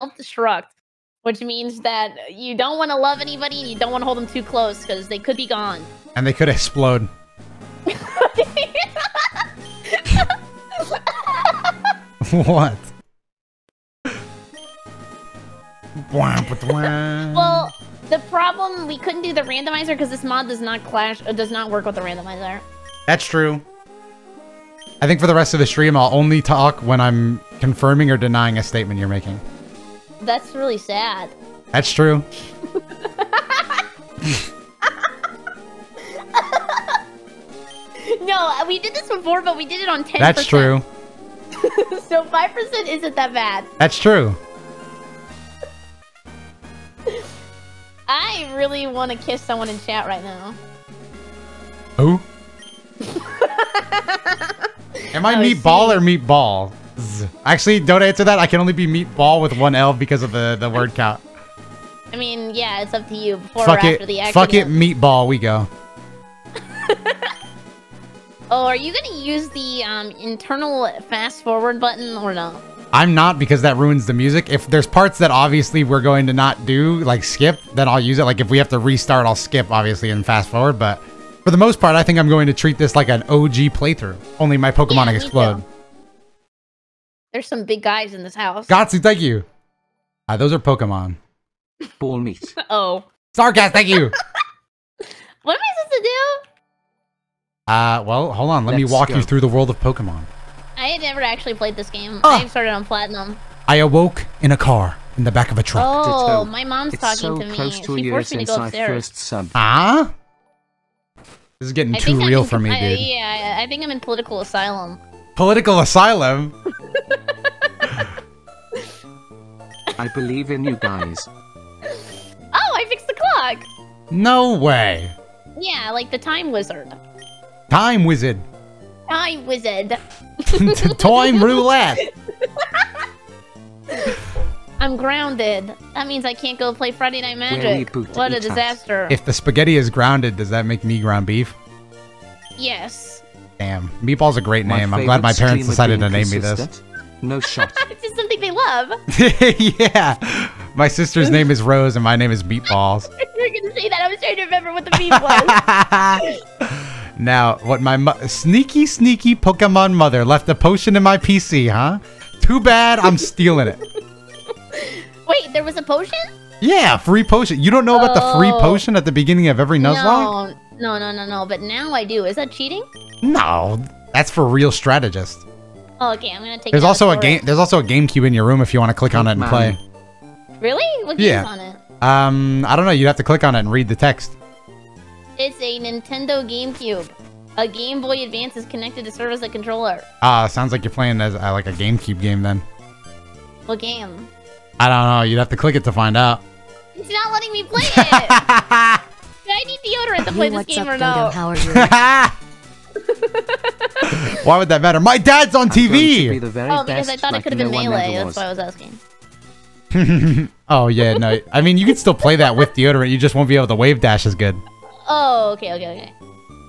self-destruct, which means that you don't want to love anybody and you don't want to hold them too close because they could be gone. And they could explode. what? well, the problem we couldn't do the randomizer because this mod does not clash, uh, does not work with the randomizer. That's true. I think for the rest of the stream, I'll only talk when I'm confirming or denying a statement you're making. That's really sad. That's true. no, we did this before, but we did it on 10%. That's true. so 5% isn't that bad. That's true. I really want to kiss someone in chat right now. Who? Am I oh, meatball or meatball? Actually, don't answer that. I can only be meatball with one L because of the, the word count. I mean, yeah, it's up to you before fuck or it, after the accident. Fuck it, meatball, we go. oh, are you gonna use the um, internal fast forward button or no? I'm not because that ruins the music. If there's parts that obviously we're going to not do, like skip, then I'll use it. Like if we have to restart, I'll skip, obviously, and fast forward. But for the most part, I think I'm going to treat this like an OG playthrough. Only my Pokemon Yeah, explode. Too. There's some big guys in this house. Gotsu, thank you. Ah, those are Pokemon. Ball meat. oh. Starcast, thank you. What am I supposed to do? Uh, well, hold on. Let me Let's walk go. you through the world of Pokemon. I had never actually played this game. Ah. I started on Platinum. I awoke in a car in the back of a truck. Oh, Ditto. my mom's It's talking so to me. close to a She year forced me to since go I upstairs. first subbed. Ah? This is getting I too real in- for me, I- dude. yeah, I, I think I'm in political asylum. Political asylum? I believe in you guys. Oh, I fixed the clock. No way. Yeah, like the time wizard. Time wizard. Time wizard. Time roulette. I'm grounded. That means I can't go play Friday Night Magic. What a each other. disaster. If the spaghetti is grounded, does that make me ground beef? Yes. Damn. Meatball's a great My name. I'm glad my parents decided to being name me this. No shot. it's just something they love. yeah. My sister's name is Rose and my name is Meatballs. you were gonna say that. I was trying to remember what the beef was. now, what my sneaky, sneaky Pokemon mother left a potion in my PC, huh? Too bad I'm stealing it. Wait, there was a potion? Yeah, free potion. You don't know about the free Oh. potion at the beginning of every Nuzlocke? No, no, no, no, no. But now I do. Is that cheating? No, that's for real strategists. Oh, okay. I'm gonna take. There's down also a game. There's also a GameCube in your room if you want to click on it and Man. play. Really? What game's Yeah. on it? Um, I don't know. You'd have to click on it and read the text. It's a Nintendo GameCube. A Game Boy Advance is connected to serve as a controller. Ah, sounds like you're playing as uh, like a GameCube game then. What game? I don't know. You'd have to click it to find out. It's not letting me play it. Do I need deodorant to play Hey, this what's game up, or Doto? no? How are you? Why would that matter? My dad's on I'm going be TV. Oh, because I thought like it could have been no melee. That's why I was asking. oh yeah, no. I mean, you can still play that with deodorant. You just won't be able to wave dash as good. Oh, okay, okay, okay.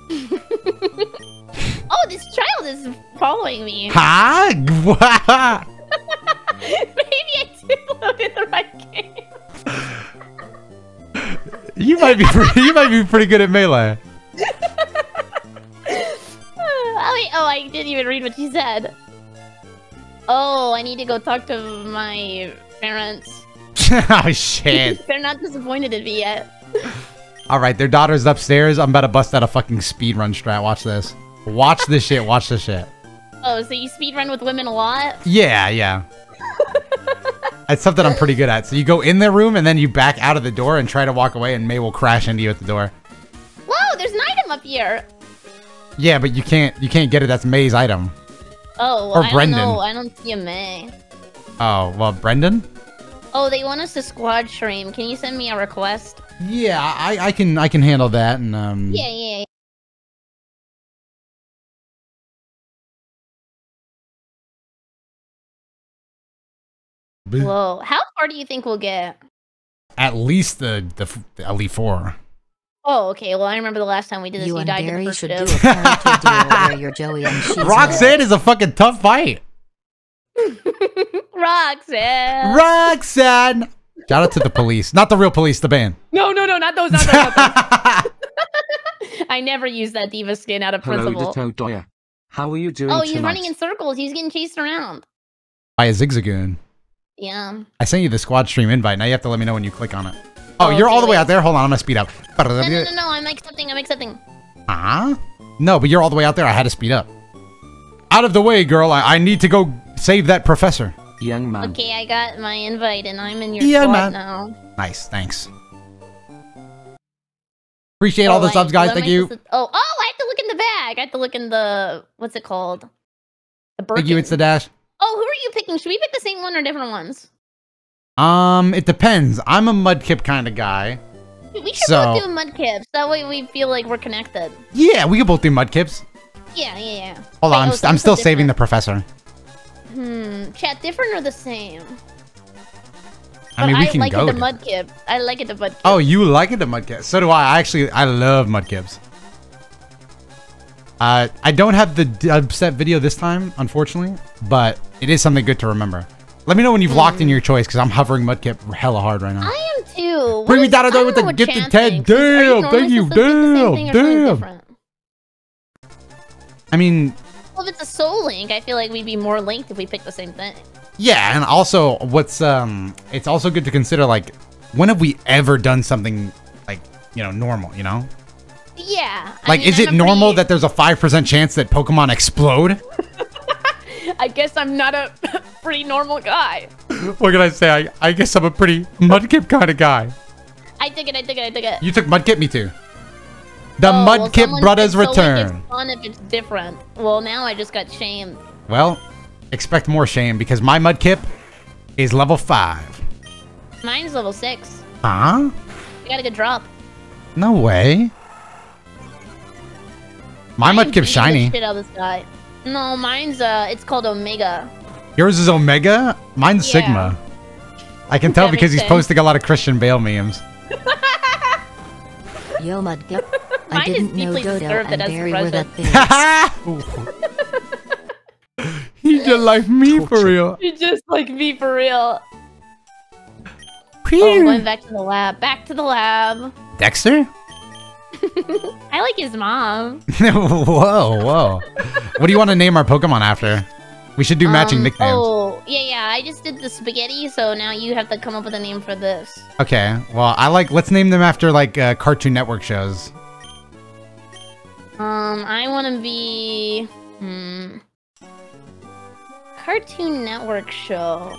oh, this child is following me. Huh? Maybe I did load in the right game. you might be pretty, you might be pretty good at melee. Oh, oh, I didn't even read what she said. Oh, I need to go talk to my parents. oh shit. They're not disappointed in me yet. All right, their daughter's upstairs. I'm about to bust out a fucking speed run strat. Watch this. Watch this shit. Watch this shit. Oh, so you speedrun with women a lot? Yeah, yeah. It's something I'm pretty good at. So you go in their room and then you back out of the door and try to walk away, and May will crash into you at the door. Whoa, there's an item up here. Yeah, but you can't you can't get it. That's May's item. Oh, Or I Brendan. don't know. I don't see a May. Oh well, Brendan. Oh, they want us to squad stream. Can you send me a request? Yeah, I I can I can handle that. And um. Yeah, yeah, yeah. Whoa, how far do you think we'll get? At least the the, the Elite Four. Oh, okay. Well, I remember the last time we did this. You You, and died in the Barry first should do a character duo where you're Joey and she's Roxanne is a fucking tough fight. Roxanne. Roxanne. Shout out to the police, not the real police, the band. no, no, no, not those. Not those. Not those. I never use that diva skin out of Hello, principle. Doto Doya. How are you doing Oh, he's tonight? running in circles. He's getting chased around. By a zigzagoon. Yeah. I sent you the squad stream invite. Now you have to let me know when you click on it. Oh, Oh, you're all okay, the way out there. Hold on, I'm gonna speed up. No, no, no, no. I'm accepting. I'm accepting. Huh? No, but you're all the way out there. I had to speed up. Out of the way, girl. I, I need to go save that professor. Young man. Okay, I got my invite and I'm in your Yeah, squad man. now. Nice, thanks. Appreciate all Oh, the I- subs, guys. Thank you. to- oh, oh, I have to look in the bag. I have to look in the what's it called? The Birkin. Thank you. It's the dash. Oh, who are you picking? Should we pick the same one or different ones? Um, it depends. I'm a mudkip kind of guy. We should So- both do mudkips. That way we feel like we're connected. Yeah, we could both do mudkips. Yeah, yeah, yeah. Hold Wait, on, I'm, st- I'm still so saving the professor. Hmm. Chat different or the same? I mean, But we can like go. I like it to- mudkip. I like it the mudkip. Oh, you like it, the mudkip? So do I. I actually, I love mudkips. Uh, I don't have the dubstep video this time, unfortunately, but it is something good to remember. Let me know when you've locked in Hmm. your choice, because I'm hovering mudkip hella hard right now. I am too. Bring me down I to with what gifted Ted. Damn, thank you, do damn, thing or something damn. I mean, Well, if it's a soul link, I feel like we'd be more linked if we picked the same thing. yeah, and also, what's um, it's also good to consider like, when have we ever done something like, you know, normal? You know, Yeah. I like, mean, is I'm it normal pretty- that there's a five percent chance that Pokemon explode? I guess I'm not a pretty normal guy. what can I say? I, I guess I'm a pretty mudkip kind of guy. I took it. I took it. I took it. You took Mudkip, me too. The Oh, well, Mudkip someone Brothers said soul link return. is fun if it's different. Well, now I just got shamed. Well, expect more shame because my Mudkip is level 5. Mine's level six. Huh? I got a good drop. No way. My I am Mudkip's the shiny. Shit out of this guy. No, mine's uh, it's called Omega. Yours is Omega? Mine's Yeah. Sigma. I can tell because he's sense. posting a lot of Christian Bale memes. Yo, Mudkip. I didn't know deeply Doto disturbed and that as Barry were that president. big. he's just like me for real. You're just like me for real. Oh, I'm going back to the lab. Back to the lab. Dexter? I like his mom. whoa, whoa. What do you want to name our Pokemon after? We should do matching Um, nicknames. Oh, yeah, yeah. I just did the spaghetti, so now you have to come up with a name for this. Okay, well, I like, let's name them after, like, uh, Cartoon Network shows. Um, I want to be hmm Cartoon Network show.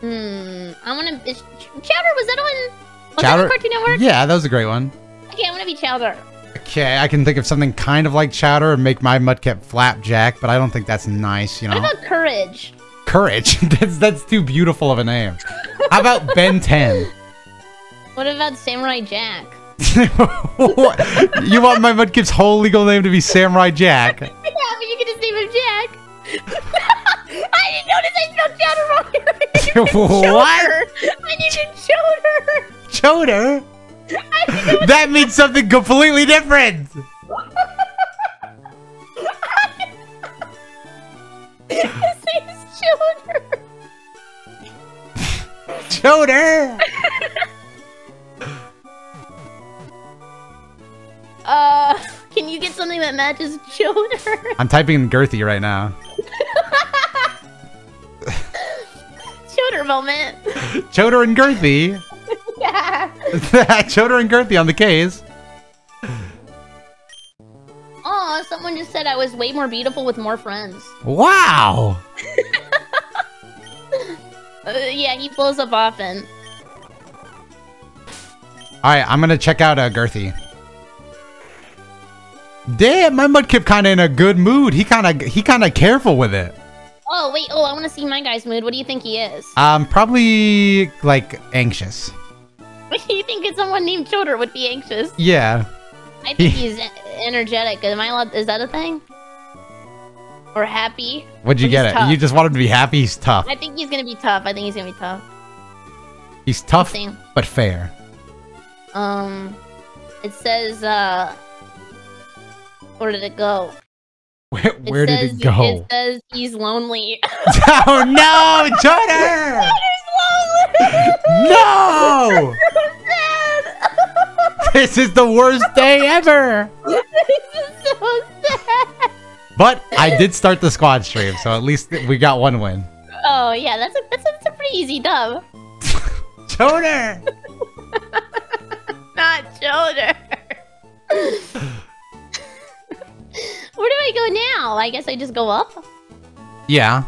Hmm, I want to. Chowder was that on? Was Chowder- on Cartoon Network? Yeah, that was a great one. Okay, I want to be Chowder. Okay, I can think of something kind of like Chowder and make my Mudkip Flapjack, but I don't think that's nice, you know? What about Courage? Courage. that's, that's too beautiful of a name. How about Ben 10? What about Samurai Jack? What? you want my Mudkip's whole legal name to be Samurai Jack? Yeah, but you can just name him Jack. I didn't notice I spelled Chowder wrong. I What? I him Chowder. Chowder? that means something completely different. His name's Chowder. Chowder. Uh, can you get something that matches Choder? I'm typing in girthy right now. Choder moment. Choder and girthy. Yeah. Chowder and girthy on the case. Oh, someone just said I was way more beautiful with more friends. Wow. Uh, yeah, he blows up often. All right, I'm gonna check out uh, Girthy. Damn, my Mudkip kind of in a good mood. He kind of he kind of careful with it. Oh, wait. Oh, I want to see my guy's mood. What do you think he is? Um, probably like anxious. You think someone named Chowder would be anxious? Yeah. I think he's energetic. Am I allowed? Is that a thing? Or happy? What'd you get it? tough. You just want him to be happy. He's tough. I think he's gonna be tough. I think he's gonna be tough. He's tough Same. but fair. Um, it says, uh, where did it go? Where, It where did says, it go? It says he's lonely. oh no, Joder! no! This is the worst day ever. this is so sad. But I did start the squad stream, so at least we got one win. Oh yeah, that's a that's a, that's a pretty easy dub. Joder! Not shoulder. Where do I go now? I guess I just go up. Yeah.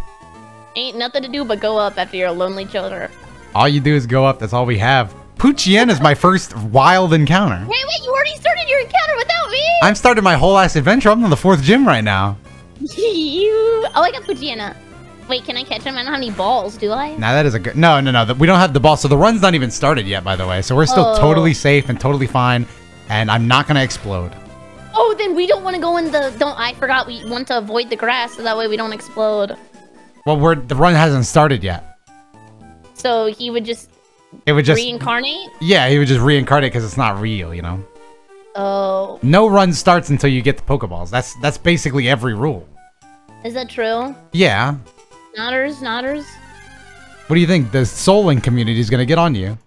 Ain't nothing to do but go up after you're a lonely shoulder. All you do is go up. That's all we have. Puchien is my first wild encounter. Wait, wait, you already started your encounter without me? I'm starting my whole ass adventure. I'm on the fourth gym right now. you. Oh, I got Poochyena. Wait, can I catch him? I don't have any balls, do I? Now that is a good. No, no, no. We don't have the ball, so the run's not even started yet. By the way, so we're still Oh. totally safe and totally fine. And I'm not gonna explode. Oh, then we don't want to go in the. Don't. I forgot. We want to avoid the grass so that way we don't explode. Well, we're the run hasn't started yet. So he would just, It would just reincarnate. yeah, he would just reincarnate because it's not real, you know. Oh, No run starts until you get the Pokeballs. That's that's basically every rule. is that true? Yeah. Nodders, nodders. What do you think? The Soul Link community is gonna get on you.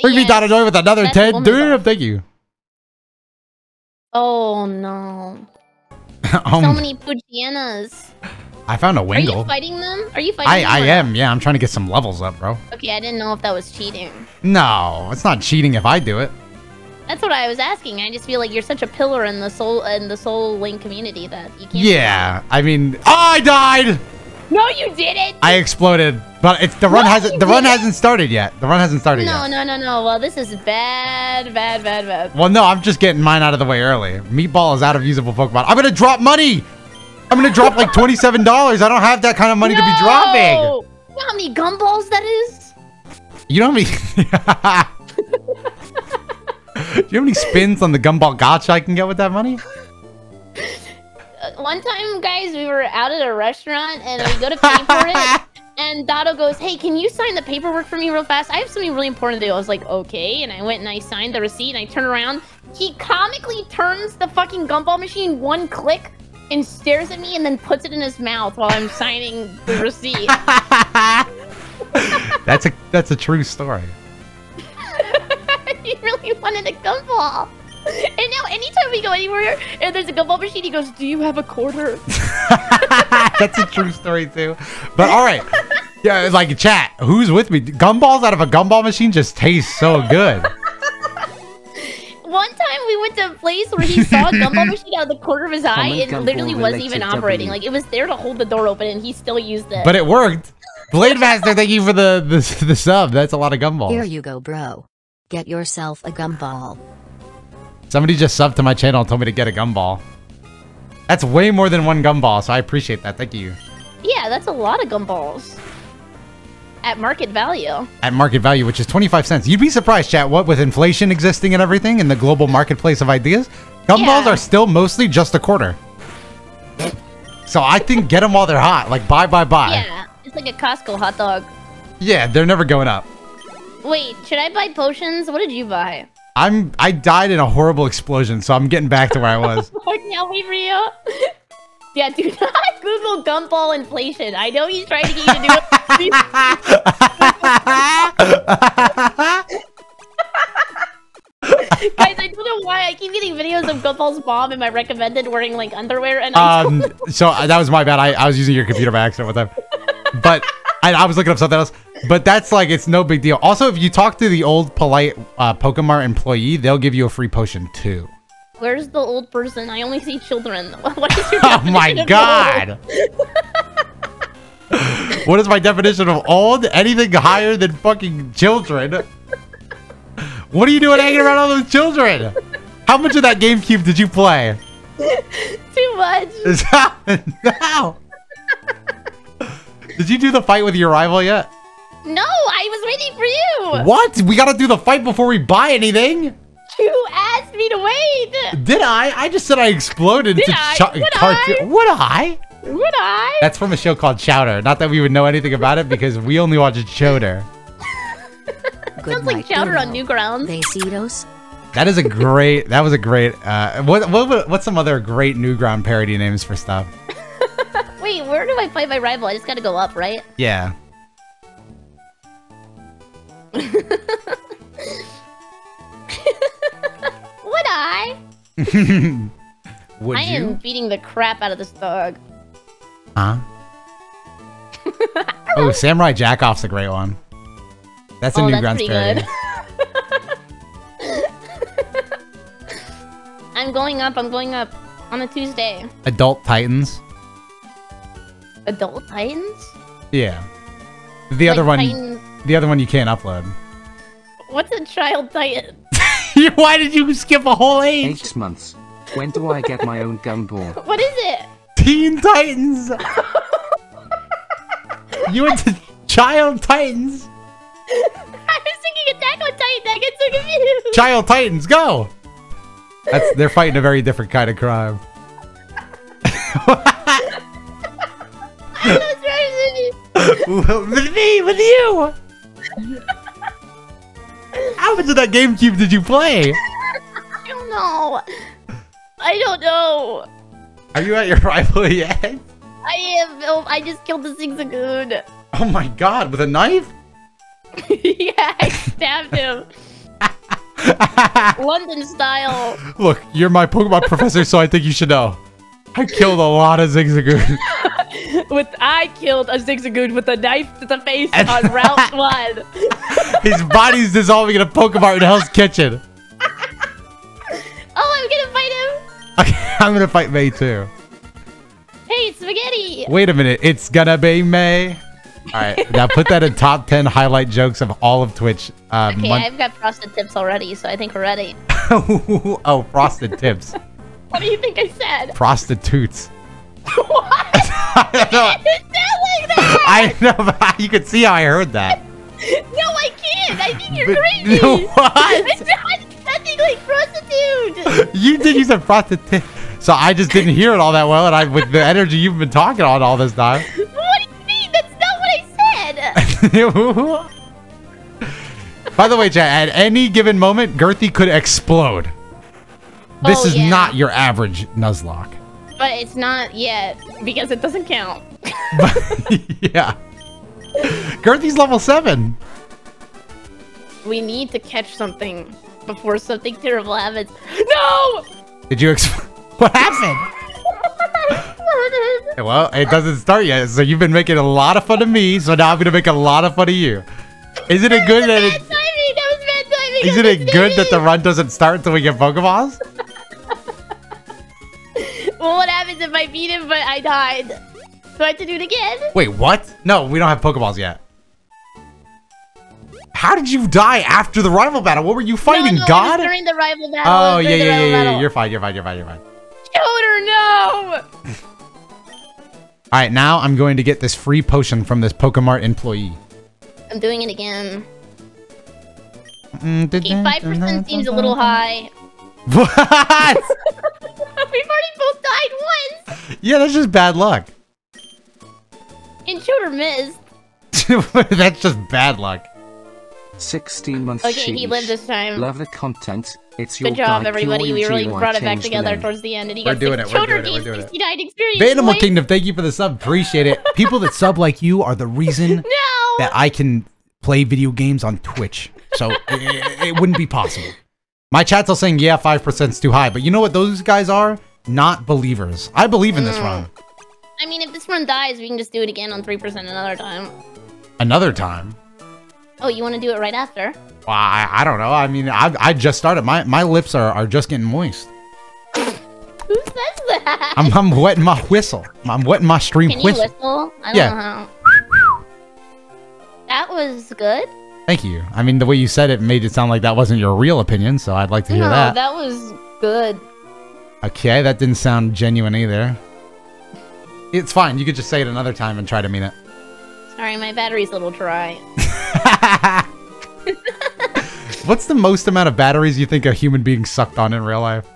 Bring me Yes. Joy with another That's ten. buff. thank you. Oh no. So um, many Poochyenas. I found a Are you Wingull. fighting them? Are you fighting I them? I am. Yeah, I'm trying to get some levels up, bro. Okay, I didn't know if that was cheating. No, it's not cheating if I do it. That's what I was asking. I just feel like you're such a pillar in the soul in the Soul Link community that you can't. Yeah, I mean, oh, I died. No, you didn't. I exploded, but it's the run No, hasn't the run hasn't started yet. The run hasn't started No, yet. No, no, no, no. Well, this is bad, bad, bad, bad. Well, no, I'm just getting mine out of the way early. Meatball is out of usable Pokemon. I'm gonna drop money. I'm gonna drop like twenty-seven dollars. I don't have that kind of money to be dropping. You know how many gumballs that is? You know how many? Do you have any spins on the gumball gotcha I can get with that money? One time, guys, we were out at a restaurant and we go to pay for it. And Doto goes, Hey, can you sign the paperwork for me real fast? I have something really important to do. I was like, Okay. And I went and I signed the receipt and I turn around. He comically turns the fucking gumball machine one click and stares at me and then puts it in his mouth while I'm signing the receipt. That's a that's a true story. he really wanted a gumball. And now, anytime we go anywhere and there's a gumball machine, he goes, Do you have a quarter? That's a true story too. But all right. Yeah, it's like chat, who's with me? Gumballs out of a gumball machine just taste so good. One time we went to a place where he saw a gumball machine out of the corner of his eye. and literally wasn't even operating. W. Like it was there to hold the door open, and he still used it. But it worked. Blade Master, thank you for the, the the sub. That's a lot of gumballs. Here you go, bro. Get yourself a gumball. Somebody just subbed to my channel and told me to get a gumball. That's way more than one gumball, so I appreciate that. Thank you. yeah, that's a lot of gumballs at market value. At market value, which is 25 cents. You'd be surprised, chat, what with inflation existing and everything in the global marketplace of ideas, gumballs Yeah. are still mostly just a quarter. So I think get them while they're hot. Like, buy, buy, buy. Yeah, it's like a Costco hot dog. Yeah, they're never going up. Wait, should I buy potions? What did you buy? I'm I died in a horrible explosion, so I'm getting back to where I was. Fuck, now we real. Yeah, do not Google gumball inflation. I know he's trying to get you to do it. Guys, I don't know why I keep getting videos of Gumball's mom in my recommended wearing like underwear, and um, so uh, that was my bad. I, I was using your computer by accident with them, but I, I was looking up something else. But that's like it's no big deal. Also, if you talk to the old polite uh, Pokemart employee, they'll give you a free potion too. Where's the old person? I only see children. What is your Oh my god! what is my definition of old? Anything higher than fucking children? What are you doing hanging around all those children? How much of that GameCube did you play? Too much. no. Did you do the fight with your rival yet? No, I was waiting for you. What? We gotta do the fight before we buy anything. You asked me to wait. Did I? I just said I exploded Did to I? Would cartoon. I? Would I? Would I? That's from a show called Chowder. Not that we would know anything about it because we only watch Chowder. Good Sounds like chowder on Uno. Newgrounds. Besitos. That is a great. that was a great. Uh, what, what what what's some other great Newground parody names for stuff? Wait, where do I fight my rival? I just gotta go up, right? Yeah. Would I? Would I am beating the crap out of this dog. Huh? oh, Samurai Jackoff's a great one. That's a oh, new that's Grunts pretty parody. good. I'm going up. I'm going up on a Tuesday. Adult Titans. Adult Titans? Yeah. The other one, the other one you can't upload. What's a child Titan? Why did you skip a whole age? Eight months. When do I get my own gumball? What is it? Teen Titans. you went to Child Titans. I was thinking Attack on Titan. I get so confused. Child Titans, go. That's they're fighting a very different kind of crime. I was trying with me, with you. How much of that GameCube did you play? I don't know. I don't know. Are you at your rival yet? I am. Oh, I just killed the Zigzagoon. Oh my god, with a knife? yeah, I stabbed him. London style. Look, you're my Pokemon professor, so I think you should know. I killed a lot of Zigzagoon. With I killed a Zigzagoon with a knife to the face on route one. His body's dissolving in a Pokemon in Hell's Kitchen. Oh, I'm gonna fight him. Okay, I'm gonna fight May too. Hey, spaghetti. Wait a minute, it's gonna be May. Alright, now put that in top 10 highlight jokes of all of Twitch. Uh, Okay, I've got frosted tips already, so I think we're ready. oh, frosted tips. What do you think I said? Prostitutes. What? I know. Like that. I know, but you could see how I heard that. No, I can't. I think you're But- crazy. what? It's not nothing like prostitute. You did use a prostitute. So I just didn't hear it all that well, and I, with the energy you've been talking on all this time. What do you mean? That's not what I said. By the way, chat, at any given moment, Girthy could explode. This Oh, is yeah. not your average Nuzlocke. But it's not yet because it doesn't count. yeah. Girthy's level 7. We need to catch something before something terrible happens. No! Did you ex- What happened? Well, it doesn't start yet, so you've been making a lot of fun of me, so now I'm gonna make a lot of fun of you. Isn't it good that Bad it, timing. That was bad timing. isn't it good that the run doesn't start until we get Pokeballs? Well, what happens if I beat him but I died? Do I have to do it again? Wait, what? No, we don't have Pokeballs yet. How did you die after the rival battle? What were you fighting, no, no, God? During the rival battle. Oh, yeah, yeah, yeah, yeah, battle. You're fine, you're fine, you're fine, you're fine. Shooter, no! All right, now I'm going to get this free potion from this Pokemart employee. I'm doing it again. Mm, Okay, 5% seems a little high. What? We've already both died once! yeah, that's just bad luck. And shooter missed. that's just bad luck. 16 months. Okay, he lived this time. Love the content. It's your Good job, everybody. We really brought it back together towards the end, and he We're got doing six it, we're doing it, we're doing it. 69 experience. Animal. Kingdom, thank you for the sub. Appreciate it. People that sub like you are the reason No! that I can play video games on Twitch. So it, it wouldn't be possible. My chat's all saying, yeah, 5% is too high. But you know what those guys are? Not believers. I believe in this Mm. run. I mean, if this run dies, we can just do it again on 3% another time. Another time. Oh, you want to do it right after? Well, I, I don't know. I mean, I, I just started. My, my lips are, are just getting moist. Who says that? I'm, I'm wetting my whistle. I'm wetting my stream Can you whistle. whistle? I don't Yeah. know how. That was good. Thank you. I mean, the way you said it made it sound like that wasn't your real opinion, so I'd like to hear no, that. that was good. Okay, that didn't sound genuine either. It's fine. You could just say it another time and try to mean it. Sorry, my battery's a little dry. What's the most amount of batteries you think a human being sucked on in real life?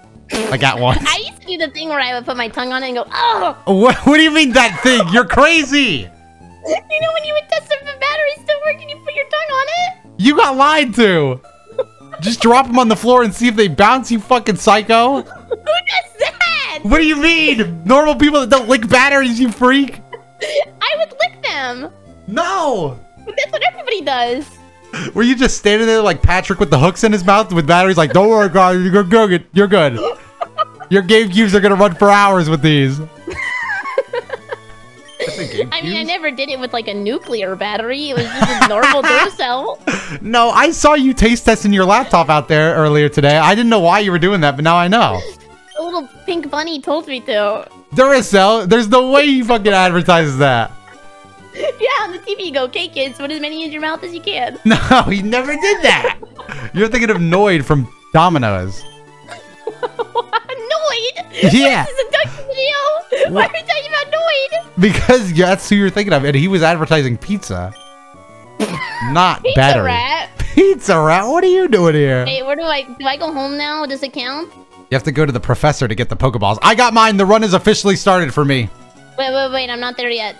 Like at once? I used to do the thing where I would put my tongue on it and go, oh! what, what do you mean that thing? You're crazy! You know when you would test if the batteries still work and you put your tongue on it? You got lied to! Just drop them on the floor and see if they bounce, you fucking psycho! Who does that? What do you mean? Normal people that don't lick batteries, you freak! I would lick them. No! That's what everybody does. Were you just standing there like Patrick with the hooks in his mouth with batteries? Like, don't worry, guys, you're good. You're good. Your Game Cubes are gonna run for hours with these. I mean, I never did it with like a nuclear battery. It was just a normal Duracell. No, I saw you taste testing your laptop out there earlier today. I didn't know why you were doing that, but now I know. A little pink bunny told me to. Duracell, there's no way he fucking advertises that. Yeah, on the TV you go, okay, kids, put as many in your mouth as you can. No, he never did that. You're thinking of Noid from Domino's. Noid? Yeah. This is a duck video. Why are we talking about Noid? Because that's who you're thinking of, and he was advertising pizza, not Pizza battery. rat. Pizza rat. What are you doing here? Hey, where do I do I go home now? Does it count? You have to go to the professor to get the Pokeballs. I got mine. The run is officially started for me. Wait, wait, wait, I'm not there yet.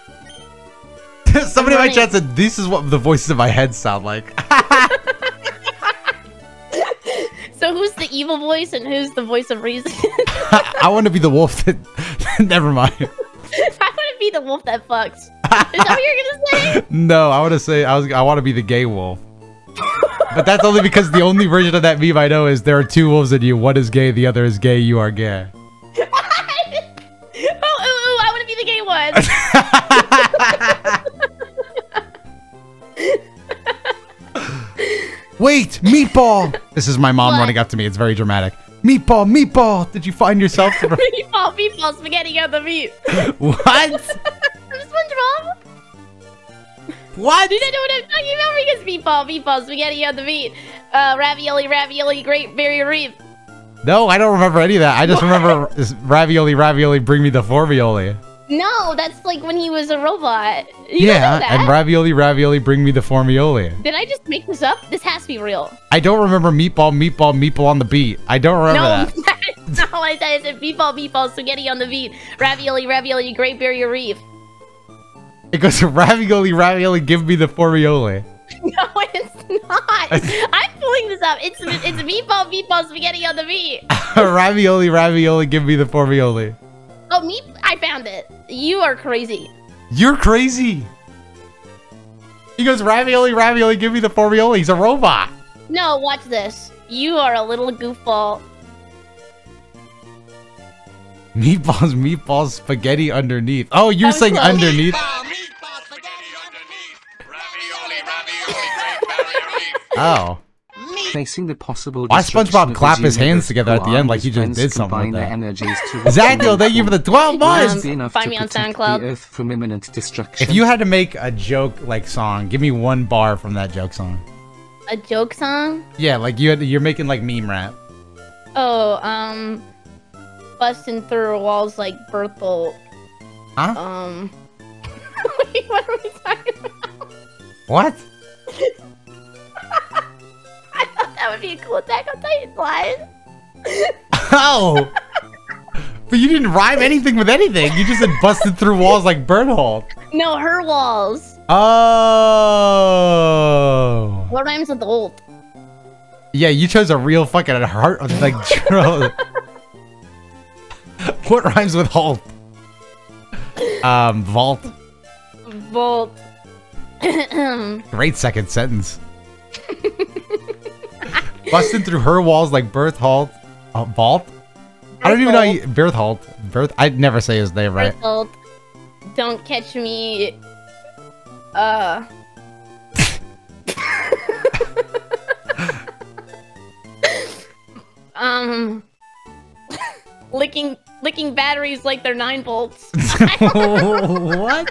Somebody in my chat said, "This is what the voices in my head sound like." So who's the evil voice and who's the voice of reason? I want to be the wolf that. Never mind. I want to be the wolf that fucks. Is that what you're gonna say? No, I want to say I was. I want to be the gay wolf. but that's only because the only version of that meme I know is there are two wolves in you. One is gay, the other is gay. You are gay. oh, ooh, ooh, I want to be the gay one. Wait, meatball! this is my mom What? running up to me. It's very dramatic. Meatball, meatball! Did you find yourself? meatball, meatball, spaghetti on the meat. what? SpongeBob. What? You don't know what I'm talking about because meatball, meatball, spaghetti on the meat. Uh, ravioli, ravioli, great berry reef. No, I don't remember any of that. I just remember ravioli, ravioli, bring me the formioli. No, that's like when he was a robot. You yeah, and ravioli, ravioli, bring me the formioli. Did I just make this up? This has to be real. I don't remember meatball, meatball, meatball on the beat. I don't remember no, that. what I said. I said meatball, meatball, spaghetti on the beat. Ravioli, ravioli, great Barrier reef. It goes ravioli, ravioli, give me the formioli. No, it's not. I'm pulling this up. It's it's meatball, meatball, spaghetti on the beat. ravioli, ravioli, give me the formioli. Oh, meat! I found it. You are crazy. You're crazy. He goes ravioli, ravioli, give me the formioli. He's a robot. No, watch this. You are a little goofball. Meatballs, meatballs, spaghetti underneath. Oh, you're was saying close. underneath? Oh. Facing the possible Why SpongeBob clap his hands together at the end like and he just did something combine with their that? energies to Zadkiel, thank you for the 12 Um, months. be find me on SoundCloud. Earth from imminent destruction. If you had to make a joke like song, give me one bar from that joke song. A joke song? Yeah, like you had, you're making like meme rap. Oh, um, busting through walls like Bertholdt. Huh? Um, what are we talking about? What? I thought that would be a cool Attack on Titan line. Oh. but you didn't rhyme anything with anything. You just said busted through walls like Bertholdt. No, her walls. Oh. What rhymes with old? Yeah, you chose a real fucking heart like what rhymes with halt? Um, vault. Volt. Great second sentence. Busting through her walls like Birth Halt. Uh, vault? I don't even know. You, Birth Halt. Birth. I'd never say his name right. Bertholdt. Don't catch me. Uh. um. licking licking batteries like they're nine volts. what?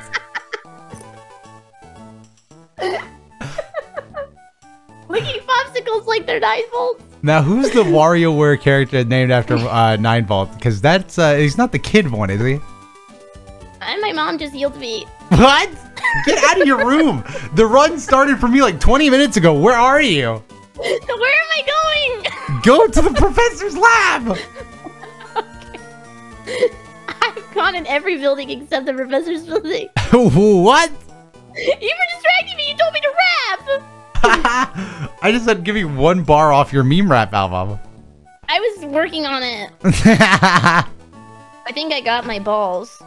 Licking popsicles like they're nine volts. Now, who's the WarioWare character named after uh, Nine Volt? Because that's uh, he's not the kid one, is he? And my mom just yelled at me. What? Get out of your room. The run started for me like 20 minutes ago. Where are you? Where am I going? Go to the professor's lab. I've gone in every building except the professor's building. what? You were distracting me. You told me to rap. I just said give me one bar off your meme rap album. I was working on it. I think I got my balls.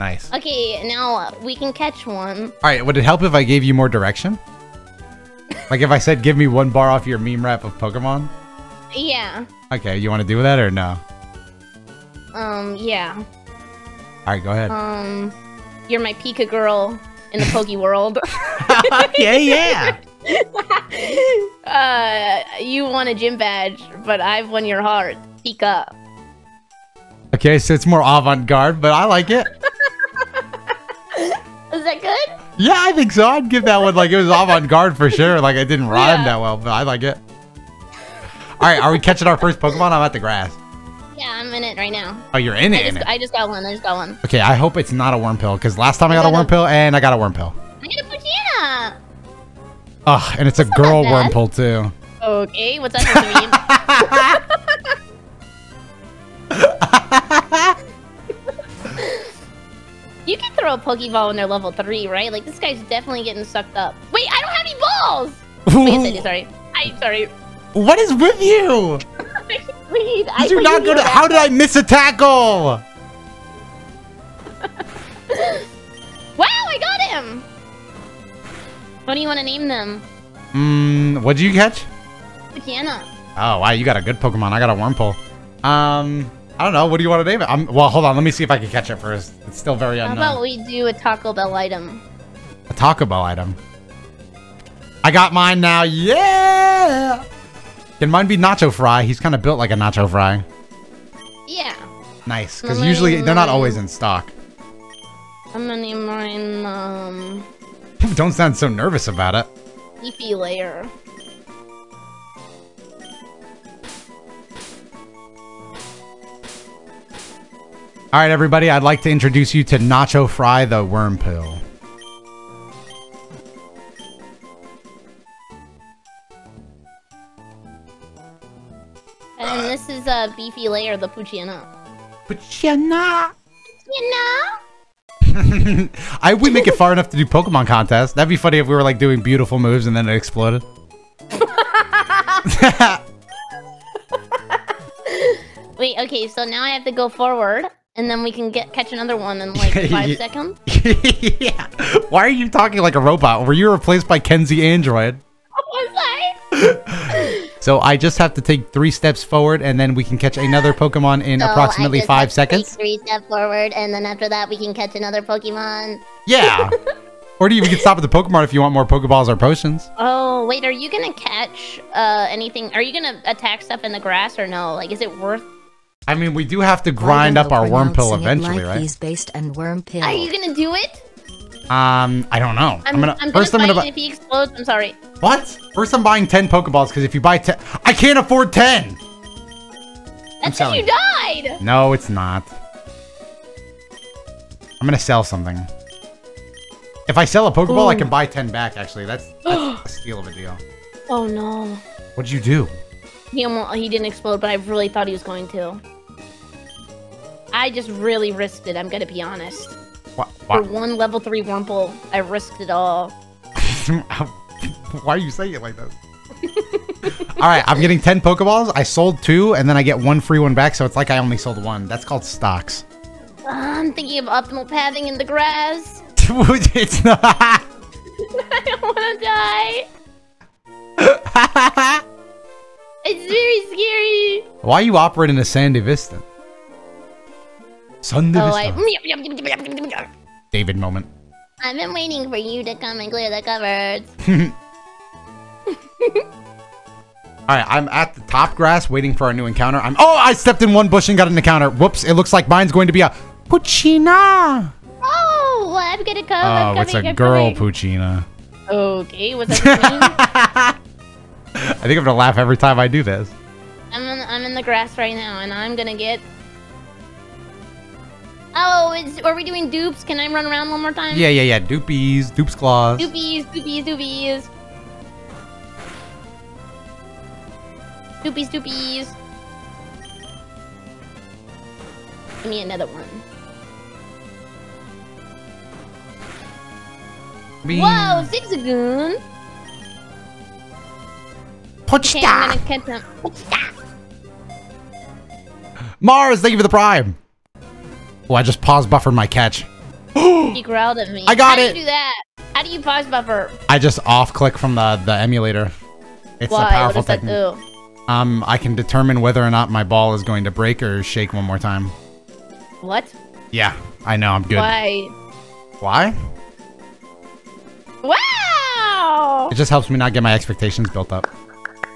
Nice. Okay, now we can catch one. All right, would it help if I gave you more direction? Like if I said, give me one bar off your meme rap of Pokemon? Yeah. Okay, you want to do that or no? Um, yeah. All right, go ahead. Um, you're my Pika girl in the Poke world. yeah, yeah. uh, you won a gym badge, but I've won your heart. Pika. Okay, so it's more avant-garde, but I like it. Is that good? Yeah, I think so. I'd give that one like it was avant-garde for sure. Like it didn't rhyme Yeah. that well, but I like it. All right, are we catching our first Pokemon? I'm at the grass. Yeah, I'm in it right now. Oh, you're in I it. in it. I just got one. I just got one. Okay, I hope it's not a worm pill because last time I I got a worm a- pill and I got a worm pill. I got a Poochyena. Ugh, and it's a girl worm pill too. Okay, what's that mean? you can throw a Pokeball when they're level 3, right? Like, this guy's definitely getting sucked up. Wait, I don't have any balls! Wait, yes, I do, sorry. I, sorry. What is with you? Wait, I wait, not go to? How did I miss a tackle? Wow, I got him! What do you want to name them? Mm, what did you catch? Poochyena. Oh wow, you got a good Pokemon. I got a Wurmple. Um, I don't know. What do you want to name it? I'm, well, hold on. Let me see if I can catch it first. It's still very unknown. How about we do a Taco Bell item? A Taco Bell item. I got mine now. Yeah. Can mine be Nacho Fry? He's kind of built like a Nacho Fry. Yeah. Nice, because usually they're not always in stock. I'm gonna name mine, um, Don't sound so nervous about it. Leafy Layer. All right, everybody. I'd like to introduce you to Nacho Fry the Worm Pill. This is a Beefy Layer, the. But you're not. I would make it far enough to do Pokemon contest. That'd be funny if we were like doing beautiful moves and then it exploded. Wait, okay, so now I have to go forward, and then we can get catch another one in like five seconds. yeah. Why are you talking like a robot? Were you replaced by Kenzie Android? Oh, I'm sorry. So I just have to take three steps forward and then we can catch another Pokemon in So approximately I just five have to take seconds. three steps forward, and then after that we can catch another Pokemon. Yeah. or do you, we can stop at the Pokemon if you want more Pokeballs or potions. Oh, wait, are you gonna catch uh anything? Are you gonna attack stuff in the grass or no? Like, is it worth? I mean, we do have to grind up our worm pill pronouncing it eventually, like right? He's based and worm pill. Are you gonna do it? Um, I don't know. I'm, I'm gonna I'm first. gonna I'm gonna buy. if he explodes. I'm sorry. What? First, I'm buying ten Pokeballs because if you buy ten, I can't afford ten. That's because you died. No, it's not. I'm gonna sell something. If I sell a Pokeball, I can buy ten back. Actually, that's, that's a steal of a deal. Oh no. What'd you do? He almost, he didn't explode, but I really thought he was going to. I just really risked it. I'm gonna be honest. What? For one level three Wurmple, I risked it all. why are you saying it like that? All right, I'm getting ten Pokeballs. I sold two, and then I get one free one back. So it's like I only sold one. That's called stocks. I'm thinking of optimal pathing in the grass. it's not. I don't want to die. It's very scary. Why are you operating a Sandy Vista? Sandy Oh, I. Vista. David moment. I've been waiting for you to come and clear the cupboards. All right, I'm at the top grass waiting for our new encounter. I'm oh, I stepped in one bush and got an encounter. Whoops! It looks like mine's going to be a Poochyena. Oh, I'm gonna come. Oh, I'm it's a coming, I'm girl coming. Poochyena. Okay, what's that mean? I think I'm gonna laugh every time I do this. I'm in, I'm in the grass right now, and I'm gonna get. Oh, is, are we doing dupes? Can I run around one more time? Yeah, yeah, yeah. Doopies, Doops claws. Doopies, doopies, doopies. Doopies, doopies. Give me another one. Bean. Whoa, Zigzagoon! Okay, I'm gonna catch him. Mars, thank you for the prime. Oh, I just pause buffered my catch. he growled at me. I got How it. do you do that? How do you pause buffer? I just off click from the the emulator. It's Why? a powerful what does that technique. do? Um, I can determine whether or not my ball is going to break or shake one more time. What? Yeah, I know. I'm good. Why? Why? Wow! It just helps me not get my expectations built up.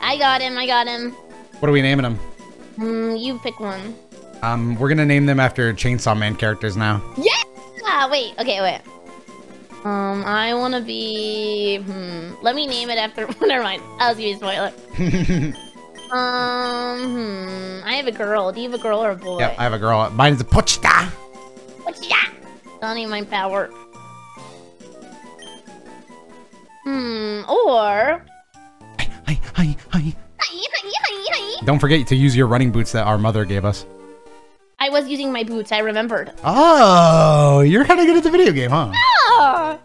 I got him. I got him. What are we naming him? Hmm, you pick one. Um, we're gonna name them after Chainsaw Man characters now. Yeah! Ah, wait. Okay, wait. Um, I want to be. Hmm. Let me name it after. Never mind. I was gonna spoil it. Um. Hmm. I have a girl. Do you have a girl or a boy? Yep, I have a girl. Mine is a Pochita. That? Don't need my power. Hmm. Or. Hi, hi, hi, hi. Don't forget to use your running boots that our mother gave us. I was using my boots. I remembered. Oh, you're kind of good at the video game, huh? Ah.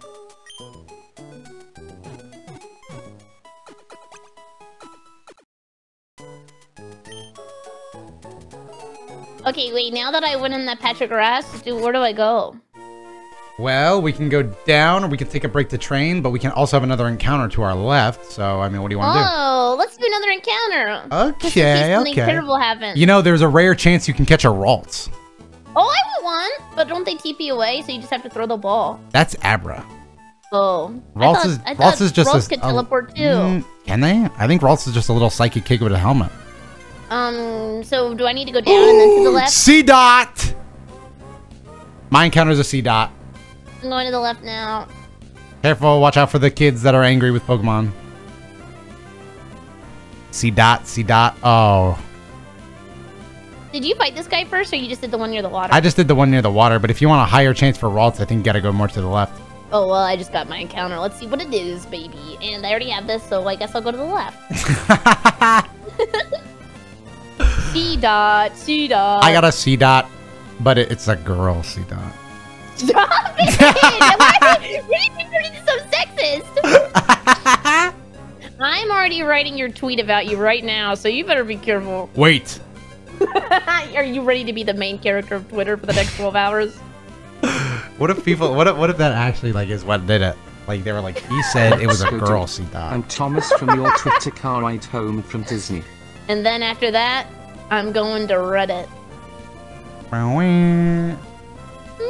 Okay, wait. Now that I went in that patch of grass, do where do I go? Well, we can go down or we can take a break to train, but we can also have another encounter to our left. So, I mean, what do you want to Oh, let's do another encounter. do? Just in case Okay, something okay. terrible happens. You know, there's a rare chance you can catch a Ralts. oh, I want one, but don't they TP away? So you just have to throw the ball. That's Abra. Oh, Ralts thought- is I Ralts is just Ralts a, could teleport too. Mm, can they? I think Ralts is just a little psychic kick with a helmet. Um, so do I need to go down and then to the left? Seedot. My encounter is a Seedot. I'm going to the left now. Careful, watch out for the kids that are angry with Pokemon. Seedot, C dot. Oh, Did you fight this guy first, or you just did the one near the water? I just did the one near the water, but if you want a higher chance for Ralts, I think you gotta go more to the left. Oh well, I just got my encounter. Let's see what it is, baby. And I already have this, so I guess I'll go to the left. Seedot, C dot. I got a Seedot, but it, it's a girl Seedot. Stop it! Why are you being so sexist? I'm already writing your tweet about you right now, so you better be careful. Wait. Are you ready to be the main character of Twitter for the next 12 hours? What if people? What if, what if that actually like is what did it? Like they were like he said it was a So girl do- C. I'm Thomas from your Twitter car ride home from Disney. And then after that, I'm going to Reddit.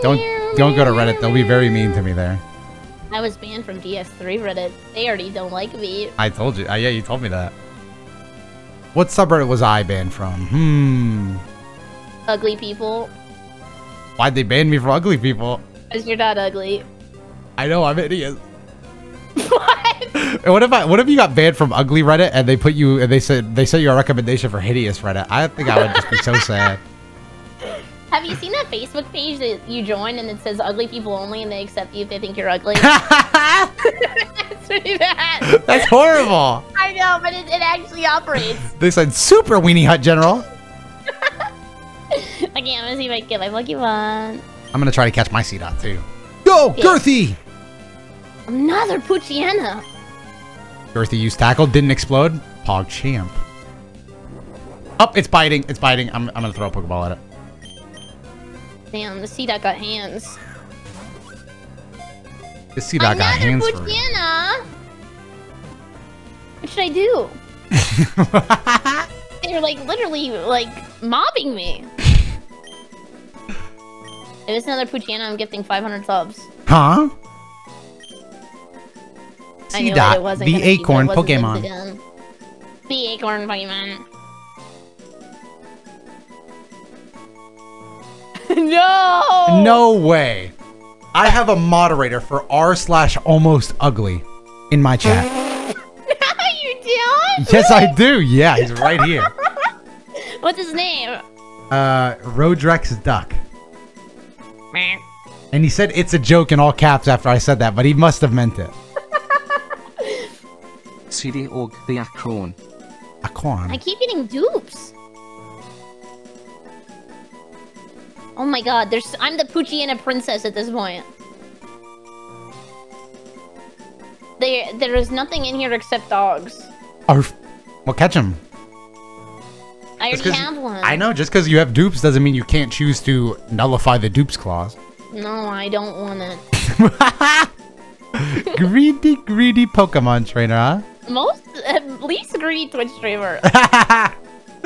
Don't don't go to Reddit. They'll be very mean to me there. I was banned from DS3 Reddit. They already don't like me. I told you. Uh, yeah, you told me that. What subreddit was I banned from? Hmm. Ugly people. Why'd they ban me for ugly people? Because you're not ugly. I know I'm idiot. what? What if I? What if you got banned from ugly Reddit and they put you and they said they sent you a recommendation for hideous Reddit? I think I would just be so sad. Have you seen that Facebook page that you joined and it says ugly people only and they accept you if they think you're ugly? It's pretty bad. That's horrible. I know, but it, it actually operates. They said super weenie hut general. Okay, I'm gonna see if I can get my Pokemon. I'm gonna try to catch my Seedot too. Go, Yeah. Girthy! Another Poochyena. Girthy used tackle, didn't explode. Pog champ. Up, it's biting. It's biting. I'm, I'm gonna throw a Pokeball at it. Damn, the Seedot got hands. The dot got hands for you. Poochyena. What should I do? They're like literally like mobbing me. If it's another Poochyena, I'm gifting 500 subs. Huh? Seedot, it wasn't the acorn but it wasn't Pokemon. The acorn Pokemon. no! No way. I have a moderator for r slash almost ugly in my chat. you don't? yes, I do. Yeah, he's right here. What's his name? Uh, Rodrex Duck. Meh. And he said it's a joke in all caps after I said that, but he must have meant it. CD Org the Acorn. A corn. I keep getting dupes. Oh my god, there's I'm the Poochyena princess at this point. There there is nothing in here except dogs. Arf. Well, catch him. I Just already 'cause- have one. I know, just because you have dupes doesn't mean you can't choose to nullify the dupes clause. No, I don't want it. greedy, greedy Pokemon trainer, huh? Most, at least greedy Twitch streamer. huh?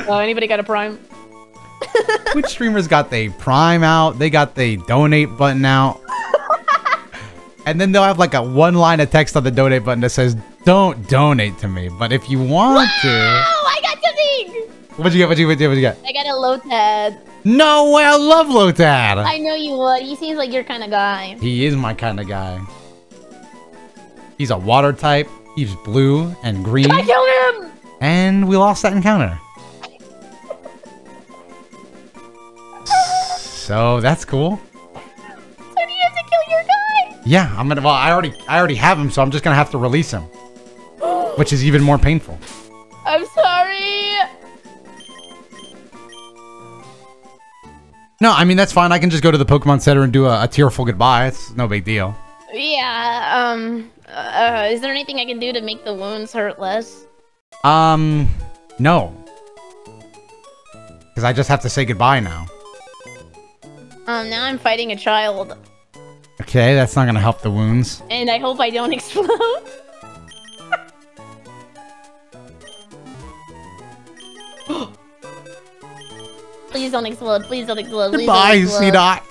Oh, anybody got a prime? Twitch streamers got the Prime out. They got the donate button out. and then they'll have like a one line of text on the donate button that says, "Don't donate to me, but if you want to." Oh, I got something! What'd you get? What'd you get? What'd you get? I got a Lotad. No way! I love Lotad. I know you would. He seems like your kind of guy. He is my kind of guy. He's a water type. He's blue and green, I killed him! and we lost that encounter. So that's cool. So do you have to kill your guy? Yeah, I'm gonna. Well, I already, I already have him, so I'm just gonna have to release him, which is even more painful. I'm sorry. No, I mean that's fine. I can just go to the Pokemon Center and do a, a tearful goodbye. It's no big deal. Yeah, um, uh, is there anything I can do to make the wounds hurt less? Um, no, because I just have to say goodbye now. Um, now I'm fighting a child, Okay, that's not gonna help the wounds. and I hope I don't explode. Please don't explode. Please don't explode. Please Goodbye, don't explode. I'm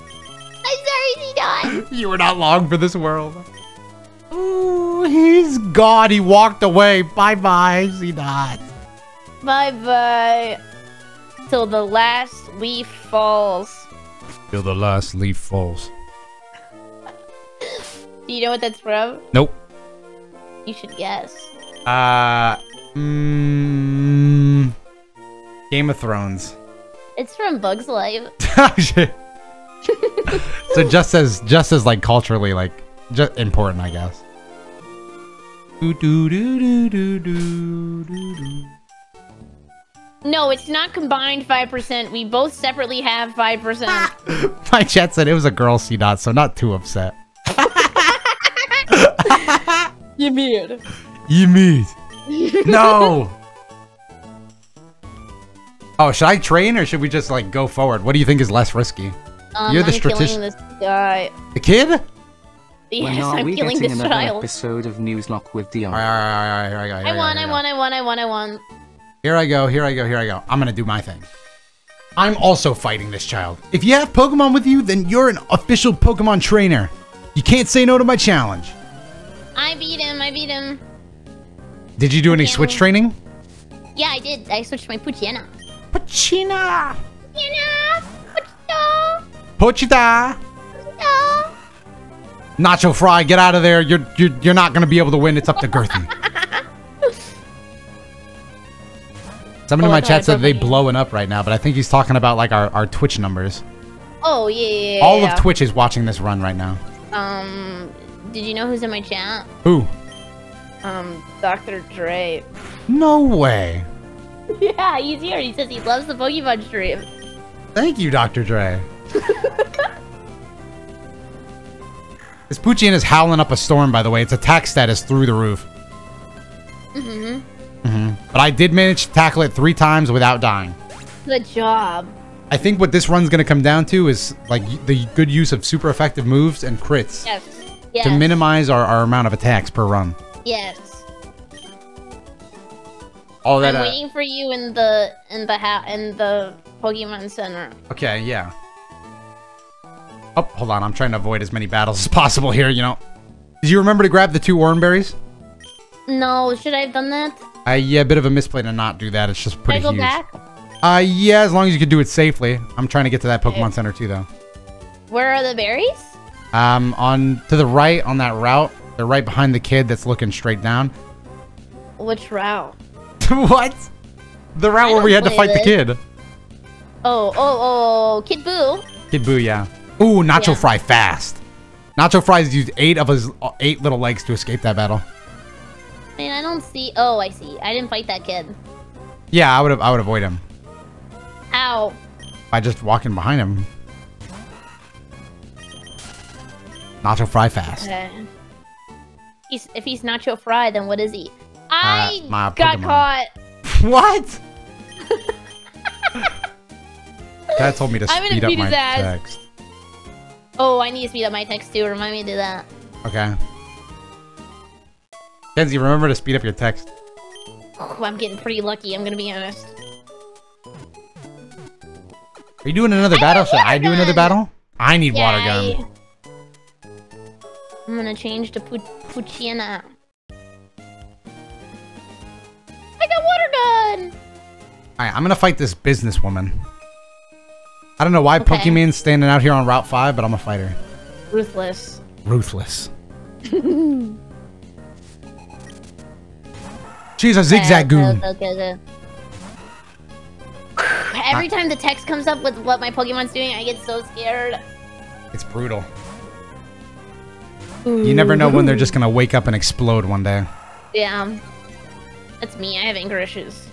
sorry, Seedot. You were not long for this world. Ooh, he's gone. He walked away. Bye bye, Seedot. bye bye. Till the last leaf falls. Till the last leaf falls. Do you know what that's from? Nope. You should guess. Uh, mm, Game of Thrones. It's from Bug's Life. Oh, so just as just as like culturally like just important, I guess. Do, do, do, do, do, do, do, do. No, it's not combined 5%. We both separately have 5%. My chat said it was a girl Seedot, so not too upset. you mean? You mean? No. Oh, should I train or should we just like go forward? What do you think is less risky? Um, You're the I'm killing this guy. The kid? All When Yes, are I'm we killing getting this another child. episode of Nuzlocke with Dion? right, right, right, I here won, I here won, I won, I won, I won. Here I go, here I go, here I go. I'm gonna do my thing. I'm also fighting this child. If you have Pokemon with you, then you're an official Pokemon trainer. You can't say no to my challenge. I beat him, I beat him. Did you do any switch training? Yeah, I did. I switched my Poochyena. Pachina! Poochyena! Poochyena! Pochita! Poochyena! Nacho Fry, get out of there. You're you're you're not gonna be able to win. It's up to Girthy. Somebody in Oh, my chat said they blowing up right now, but I think he's talking about like our, our Twitch numbers. Oh, yeah, yeah. All yeah. of Twitch is watching this run right now. Um, did you know who's in my chat? Who? Um, Dr. Dre. No way. yeah, he's here. He says he loves the Pokemon stream. Thank you, Dr. Dre. this Poochin is howling up a storm, by the way. Its attack status through the roof. Mm-hmm. Hmm But I did manage to tackle it three times without dying. Good job. I think what this run's going to come down to is like the good use of super effective moves and crits Yes. Yes. to minimize our, our amount of attacks per run. Yes. All that. I'm Uh, waiting for you in the in the ha in the Pokemon Center. okay, yeah. Oh, hold on. I'm trying to avoid as many battles as possible here. You know. Did you remember to grab the two orange berries? No, should I have done that? Uh, yeah, a bit of a misplay to not do that. It's just pretty I go huge. back? Uh, yeah, as long as you can do it safely. I'm trying to get to that Pokemon Okay. Center too, though. Where are the berries? Um, on to the right on that route. They're right behind the kid that's looking straight down. Which route? what? The route where we had to fight the kid. Oh, oh, oh, Kid Boo. Kid Boo, yeah. Ooh, Nacho Yeah. Fry fast. Nacho Fry's used eight of his uh, eight little legs to escape that battle. Man, I don't see. Oh, I see. I didn't fight that kid. Yeah, I would have I would avoid him Ow. by just walking behind him. Nacho Fry fast. Okay. He's, if he's Nacho Fry, then what is he? I Uh, got Pokemon. caught. what? Dad told me to speed up my text. Oh, I need to speed up my text too. Remind me to do that. Okay. Kenzie, remember to speed up your text. Oh, I'm getting pretty lucky. I'm gonna be honest. Are you doing another I battle? Should I do another battle? I need water gun. I'm gonna change to Pu Puchina. I got water gun. Alright, I'm gonna fight this businesswoman. I don't know why Okay. Pokemon's standing out here on Route 5, but I'm a fighter. Ruthless. Ruthless. She's a Zigzagoon. Okay, okay, okay. Every time the text comes up with what my Pokemon's doing, I get so scared. It's brutal. You never know when they're just gonna wake up and explode one day. Yeah. That's me. I have anger issues.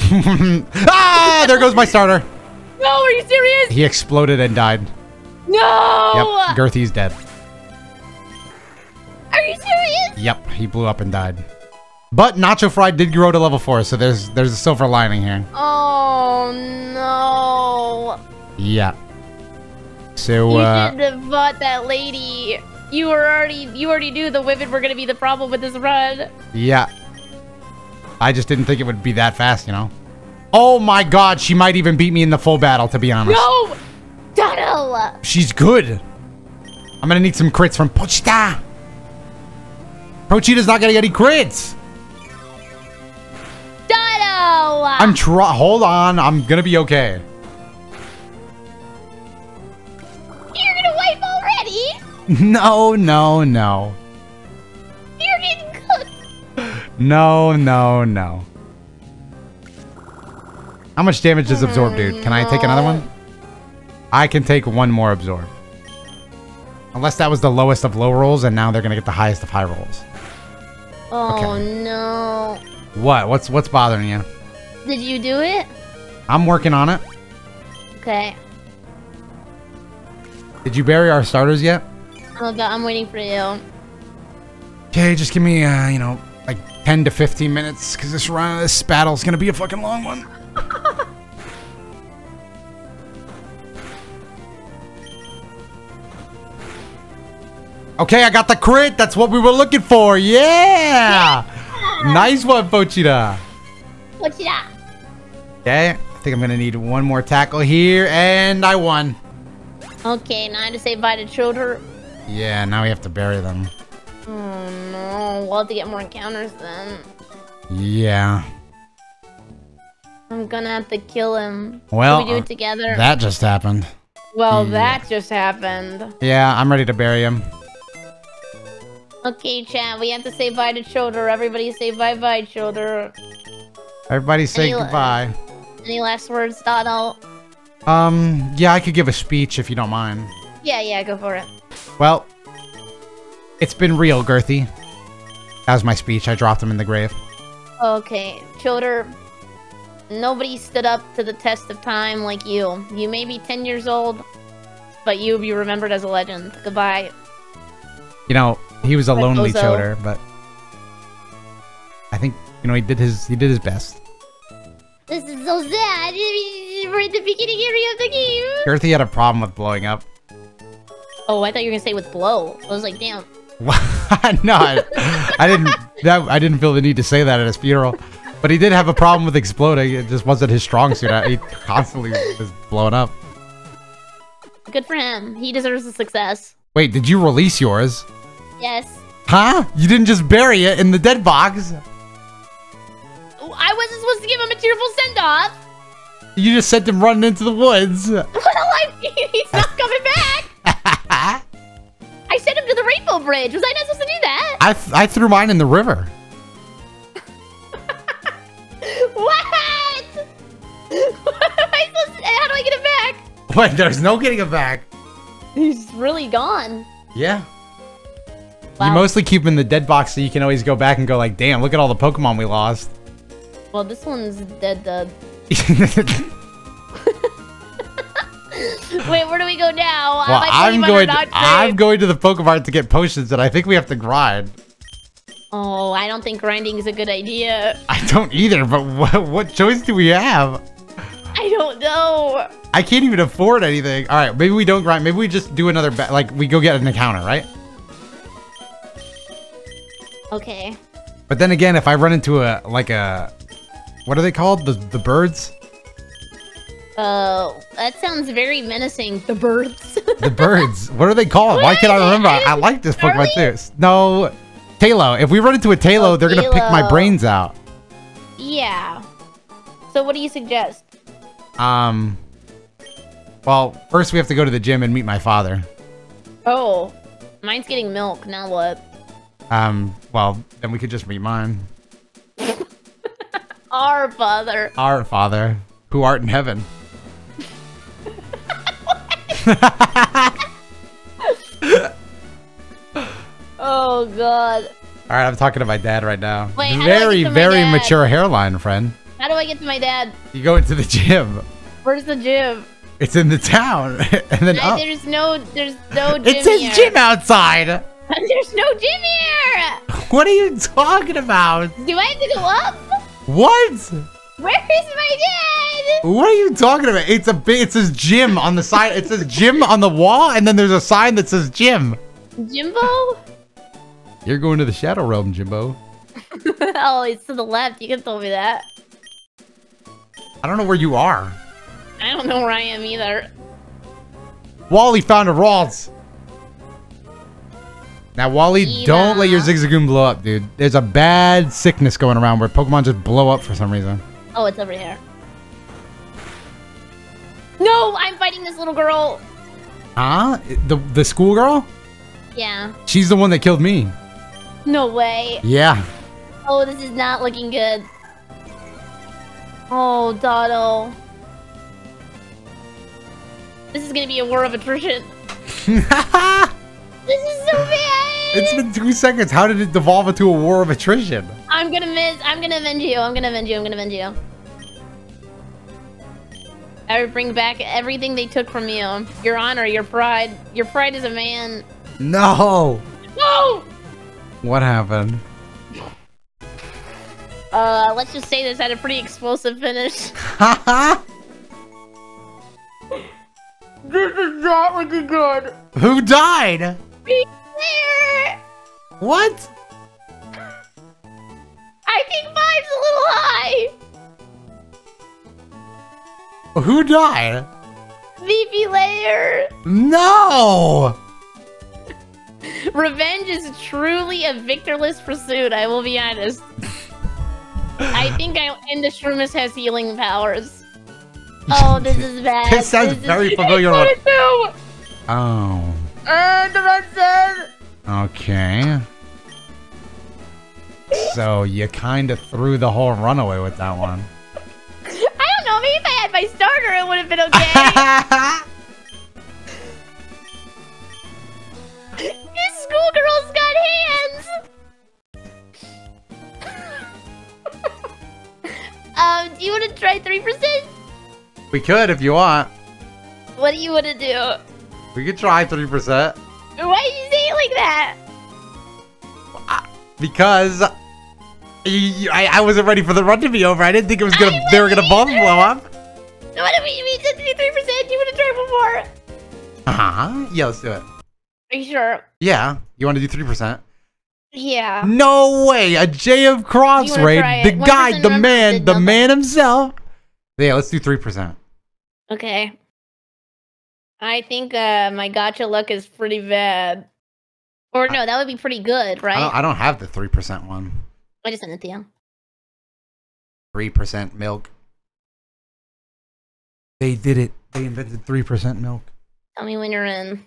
ah! There goes my starter. No, are you serious? He exploded and died. No! Yep, Girthy's dead. Are you serious? Yep, he blew up and died. But Nacho Fry did grow to level 4, so there's there's a silver lining here. Oh no. Yeah. So, You uh, should have fought that lady. You were already you already knew the women were gonna be the problem with this run. yeah. I just didn't think it would be that fast, you know? Oh my god, she might even beat me in the full battle, to be honest. No! Donald! She's good. I'm gonna need some crits from Pochita. Prochita's not gonna get any crits. I'm try. Hold on. I'm gonna be okay. You're gonna wipe already? No, no, no. You're getting cooked. No, no, no. How much damage does absorb, dude? Can I take another one? I can take one more absorb. Unless that was the lowest of low rolls, and now they're gonna get the highest of high rolls. Oh Okay. no. What? What's what's bothering you? Did you do it? I'm working on it. Okay. Did you bury our starters yet? Oh god, I'm waiting for you. Okay, just give me, uh, you know, like 10 to 15 minutes, because this run, this battle's gonna be a fucking long one. okay, I got the crit. That's what we were looking for. Yeah! Nice one, Pochita. That? Okay, I think I'm gonna need one more tackle here, and I won. Okay, now I have to say bye to children. Yeah, now we have to bury them. Oh no, we'll have to get more encounters then. Yeah. I'm gonna have to kill him. Well, Can we do it together? That just happened. well, yeah. that just happened. Yeah, I'm ready to bury him. Okay, chat, we have to say bye to Shoulder. Everybody say bye-bye, Shoulder. Everybody say Any- goodbye. Any last words, Donald? Um, yeah, I could give a speech if you don't mind. Yeah, yeah, go for it. Well, it's been real, Girthy. That was my speech. I dropped him in the grave. Okay, Shoulder. Nobody stood up to the test of time like you. You may be 10 years old, but you'll be remembered as a legend. Goodbye. You know, he was a Like lonely Bozo. choder, but I think you know he did his he did his best. This is so sad. We're at the beginning area of the game. Girthy had a problem with blowing up. Oh, I thought you were gonna say with blow. I was like, damn. no, I, I didn't. That, I didn't feel the need to say that at his funeral. But he did have a problem with exploding. It just wasn't his strong suit. I- He constantly was blowing up. Good for him. He deserves the success. Wait, did you release yours? Yes. Huh? You didn't just bury it in the dead box. I wasn't supposed to give him a tearful send off. You just sent him running into the woods. Well, I, he's not coming back. I sent him to the Rainbow Bridge. Was I not supposed to do that? I, th- I threw mine in the river. What? what am I supposed to? How do I get it back? Wait, there's no getting it back. He's really gone. Yeah. Wow. You mostly keep him in the dead box so you can always go back and go like, damn, look at all the Pokemon we lost. Well, this one's dead. Dead. Wait, where do we go now? well, I'm going. not I'm going to the Pokemon to get potions, and I think we have to grind. Oh, I don't think grinding is a good idea. I don't either, but what what choice do we have? I don't know. I can't even afford anything. All right, maybe we don't grind. Maybe we just do another. Like we go get an encounter, right? Okay. But then again, if I run into a like a, what are they called? The the birds? Uh, that sounds very menacing. The birds. The birds. what are they called? What Why can't I remember? I I like this Pokemon Charlie? too. No, Taillow. If we run into a Taillow, Oh, they're gonna pick my brains out. yeah. So what do you suggest? Um. Well, first we have to go to the gym and meet my father. Oh, mine's getting milk. Now what? Um. Well, then we could just meet mine. Our father. Our father, who art in heaven. Oh God. All right, I'm talking to my dad right now. Wait, how do I get very, very mature hairline, friend. How do I get to my dad? You go into the gym. Where's the gym? It's in the town, and then I- up. there's no, there's no gym It says here. gym outside. There's no gym here. What are you talking about? Do I have to go up? What? Where is my dad? What are you talking about? It's a big. It says gym on the side. It says gym on the wall, and then there's a sign that says gym. Jimbo? You're going to the Shadow Realm, Jimbo. oh, it's to the left. You can tell me that. I don't know where you are. I don't know where I am either. Wally found a Ralts. Now, Wally, don't let your. Zigzagoon blow up, dude. There's a bad sickness going around where Pokemon just blow up for some reason. Oh, it's over here. No, I'm fighting this little girl. Huh? The the schoolgirl? Yeah. She's the one that killed me. No way. Yeah. Oh, this is not looking good. Oh, Dotto. This is gonna be a war of attrition. This is so bad. It's been two seconds. How did it devolve into a war of attrition? I'm gonna miss. I'm gonna avenge you. I'm gonna avenge you. I'm gonna avenge you. I would bring back everything they took from you. Your honor, your pride. Your pride as a man. No. No! What happened? Uh, let's just say this had a pretty explosive finish. this is not looking good. Who died? Be there. What? I think five's a little high. Who died? VP layer. No. Revenge is truly a victorless pursuit, I will be honest. I think I and the Shroomish has healing powers. Oh, this is bad. This sounds is- very familiar. Oh. And defensive. Okay. So you kind of threw the whole runaway with that one. I don't know. Maybe if I had my starter, it would have been okay. this schoolgirl's got hands. um, do you want to try three percent? we could if you want. What do you want to do? We could try 3%. Why did you say it like that? Because I, I wasn't ready for the run to be over. I didn't think it was gonna I they were gonna bomb blow up. What if we, we did three percent? Do you want to try one more? Uh-huh. Yeah, let's do it. Are you sure? Yeah. You want to do three percent? Yeah. No way! A J of Cross raid. The guy, the man, the nothing. man himself. Yeah, let's do three percent. Okay. I think uh, my gacha luck is pretty bad. Or no, that would be pretty good, I right? don't, I don't have the three percent one. I just sent it to you. Three percent milk. They did it. They invented three percent milk. Tell me when you're in.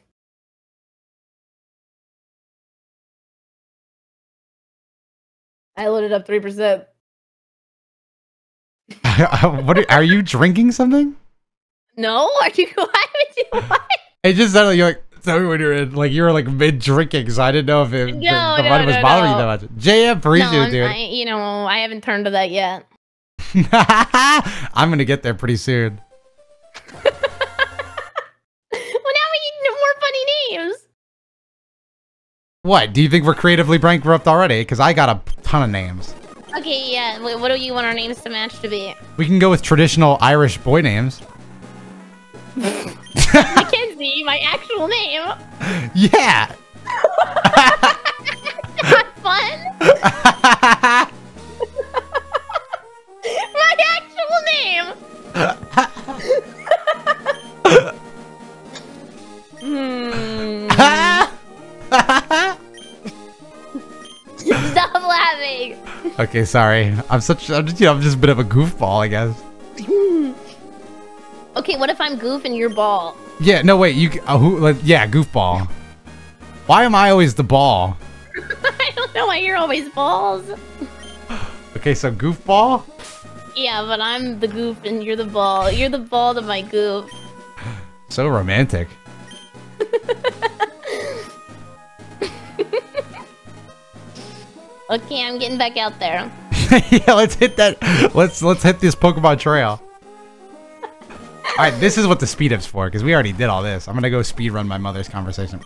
I loaded up three percent. what are, are you drinking something? No, are you? Why would you? What? It just sounded like you're like tell me when you're in like you were like mid drinking, so I didn't know if it, the, No, the no, money was no, bothering no. you that much. JM, appreciate no, it, dude. I, you know, I haven't turned to that yet. I'm gonna get there pretty soon. Well, now we need more funny names. What? Do you think we're creatively bankrupt already? Because I got a ton of names. Okay, yeah. wait, What do you want our names to match to be? We can go with traditional Irish boy names. Me my actual name. Yeah. Not fun. my actual name. hmm. Stop laughing. okay, sorry. I'm such. I'm just, you know, I'm just a bit of a goofball, I guess. Okay, what if I'm Goof and you're Ball? Yeah. No, wait. You. c- Uh, who? Like, yeah, goofball. Why am I always the ball? I don't know why you're always balls. Okay, so goofball. Yeah, but I'm the goof and you're the ball. You're the ball to my goof. So romantic. Okay, I'm getting back out there. yeah, let's hit that. Let's let's hit this Pokemon trail. All right, this is what the speed up's for, because we already did all this. I'm gonna go speed run my mother's conversation.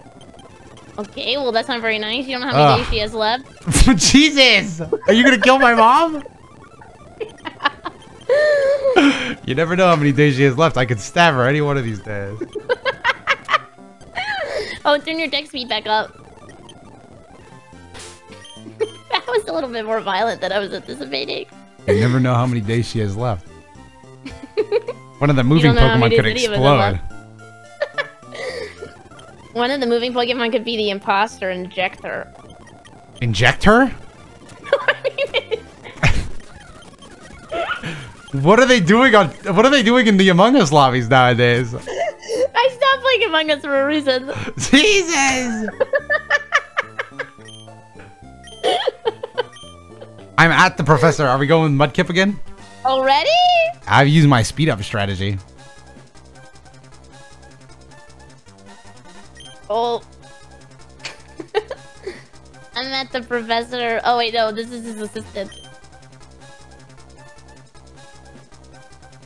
Okay, well that's not very nice. You don't know how many Ugh. days she has left. Jesus! Are you gonna kill my mom? you never know how many days she has left. I could stab her any one of these days. Oh, turn your deck speed back up. that was a little bit more violent than I was anticipating. You never know how many days she has left. One of the moving don't know how Pokemon could days any of us have explode. One of the moving Pokemon could be the imposter injector. Inject her? What are they doing on? What are they doing in the Among Us lobbies nowadays? I stopped playing Among Us for a reason. Jesus! I'm at the professor. Are we going with Mudkip again? Already? I've used my speed up strategy. Oh. I'm at the professor. Oh wait, no, this is his assistant.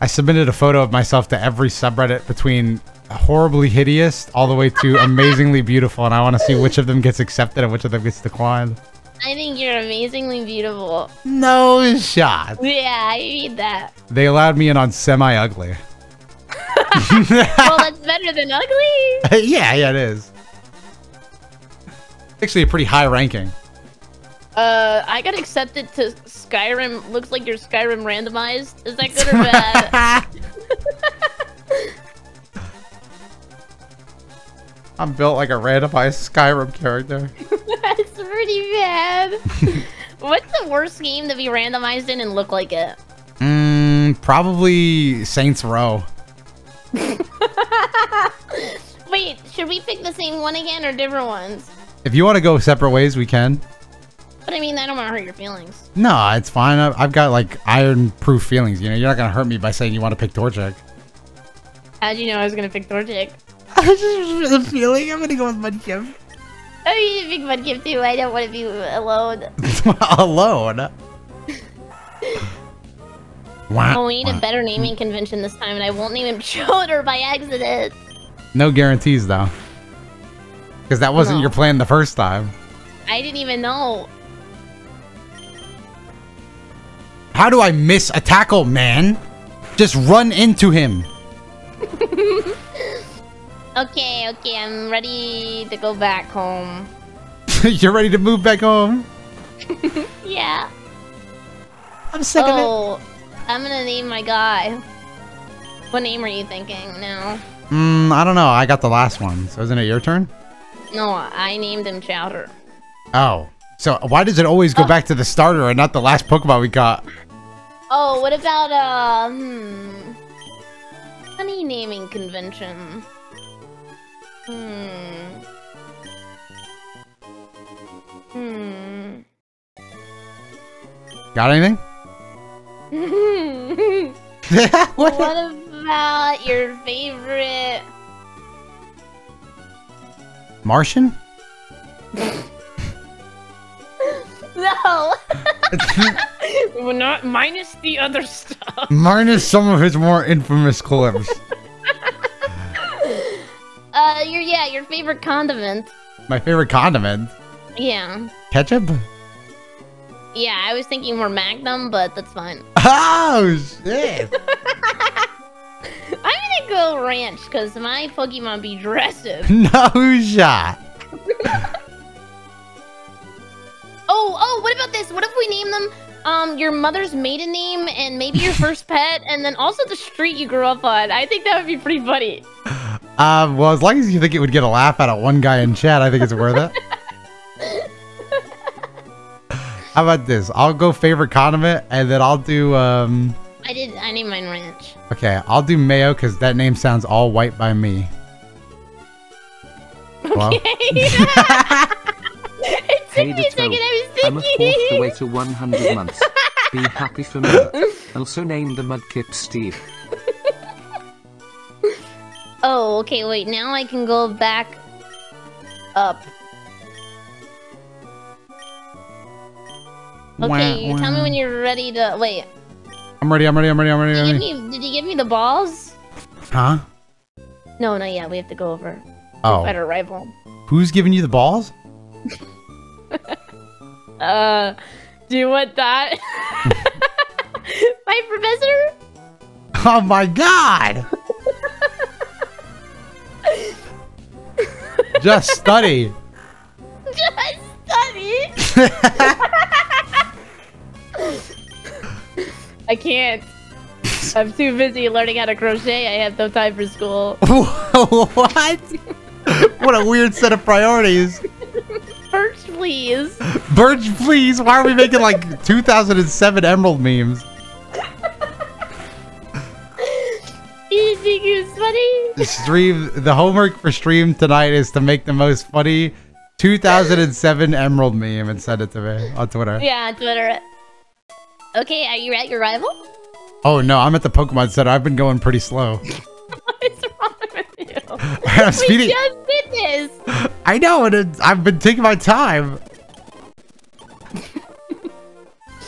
I submitted a photo of myself to every subreddit between horribly hideous all the way to amazingly beautiful, and I want to see which of them gets accepted and which of them gets declined. I think you're amazingly beautiful. No shot. Yeah, I read that. They allowed me in on semi ugly. well, that's better than ugly. yeah, yeah, it is. Actually, a pretty high ranking. Uh, I got accepted to Skyrim. Looks like you're Skyrim randomized. Is that good or bad? I'm built like a randomized Skyrim character. That's pretty bad. What's the worst game to be randomized in and look like it? Mmm, probably Saints Row. Wait, should we pick the same one again or different ones? If you want to go separate ways, we can. But I mean, I don't want to hurt your feelings. No, it's fine. I've got like iron-proof feelings. You know, you're not gonna hurt me by saying you want to pick Torchic. How'd you know I was gonna pick Torchic? I just the feeling. I'm gonna go with Mudkip. Oh, you did pick Mudkip too. I don't want to be alone. Alone. Wah, Oh, we need a better naming convention this time, and I won't name him Choder by accident. No guarantees though, because that wasn't No. your plan the first time. I didn't even know. How do I miss a tackle, man? Just run into him. Okay, okay, I'm ready to go back home. you're ready to move back home. Yeah. I'm sick of Oh, I'm gonna name my guy. What name are you thinking now? it. Mm, I don't know. I got the last one. So isn't it your turn? No, I named him Chowder. Oh. So why does it always go Oh. back to the starter and not the last Pokemon we got? Oh, what about uh, hmm, funny naming convention? Hmm. Hmm. Got anything? what about your favorite? Martian? No. Well, not minus the other stuff. Minus some of his more infamous clips. Uh, your yeah, your favorite condiment. My favorite condiment. Yeah. Ketchup? Yeah, I was thinking more Magnum, but that's fine. Oh shit! I'm gonna go ranch because my Pokemon be aggressive. no shot. Oh, oh, what about this? What if we name them um your mother's maiden name and maybe your first pet and then also the street you grew up on? I think that would be pretty funny. Um, well, as long as you think it would get a laugh out of one guy in chat, I think it's worth it. How about this? I'll go favorite condiment, and then I'll do um. I did. I named mine ranch. Okay, I'll do mayo because that name sounds all white by me. It took Hey me the a second. I was I'm a thinking. fourth the way to 100 months. Be happy for me. Also name the Mudkip Steve. Oh, okay. Wait. Now I can go back up. Okay, you tell me when you're ready to wait. I'm ready. I'm ready. I'm ready. I'm ready. Did I'm you give ready. me? Did you give me the balls? Huh? No, not yet. We have to go over. Oh, Better rival. who's giving you the balls? Uh, do you want that? My professor? Oh my god! Just study. Just study. I can't. I'm too busy learning how to crochet. I have no time for school. what? What a weird set of priorities. First, please. Birch, please. Why are we making like 2007 Emerald memes? You think it's funny? The stream, the homework for stream tonight is to make the most funny 2007 Emerald meme and send it to me on Twitter. Yeah, on Twitter. Okay, are you at your rival? Oh no, I'm at the Pokemon Center. I've been going pretty slow. What's wrong you? I'm we just did this. I know, and it, I've been taking my time.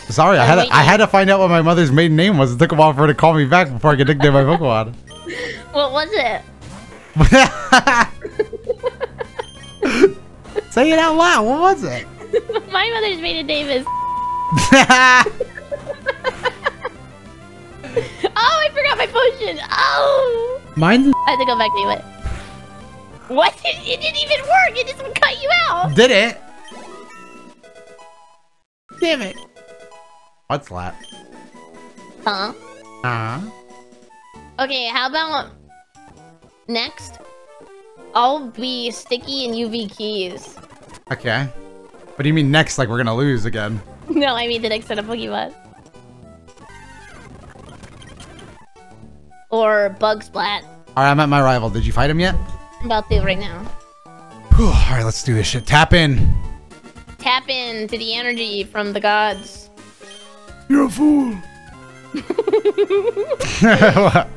Sorry, I had to, I had to find out what my mother's maiden name was. It took a while for her to call me back before I could nickname my Pokemon. What was it? Say it out loud. What was it? My mother's maiden name is. Oh, I forgot my potion. Oh, Mine I have to go back to it. What? It, it didn't even work. It just cut you out. did it. Damn it. What's that? Huh? Uh, Okay, how about next? I'll be sticky and UV keys. okay. What do you mean next? Like we're gonna lose again? No, I mean the next set of Pokemon. Or Bug Splat. All right, I'm at my rival. Did you fight him yet? I'm about to right now. Whew, all right, let's do this shit. Tap in. Tap into the energy from the gods. You're a fool.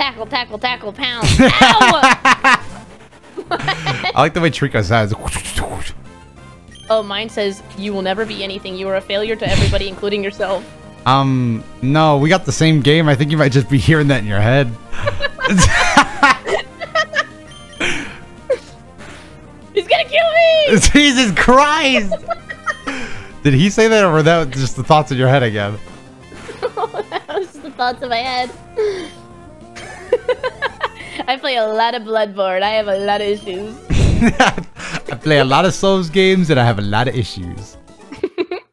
Tackle, tackle, tackle, pound. Ow! I like the way Treecko says. oh, mine says, you will never be anything. You are a failure to everybody, including yourself. Um, no, we got the same game. I think you might just be hearing that in your head. He's gonna kill me! Jesus Christ! Did he say that, or were that just the thoughts in your head again? that was the thoughts in my head. I play a lot of Bloodborne. I have a lot of issues. I play a lot of Souls games, and I have a lot of issues.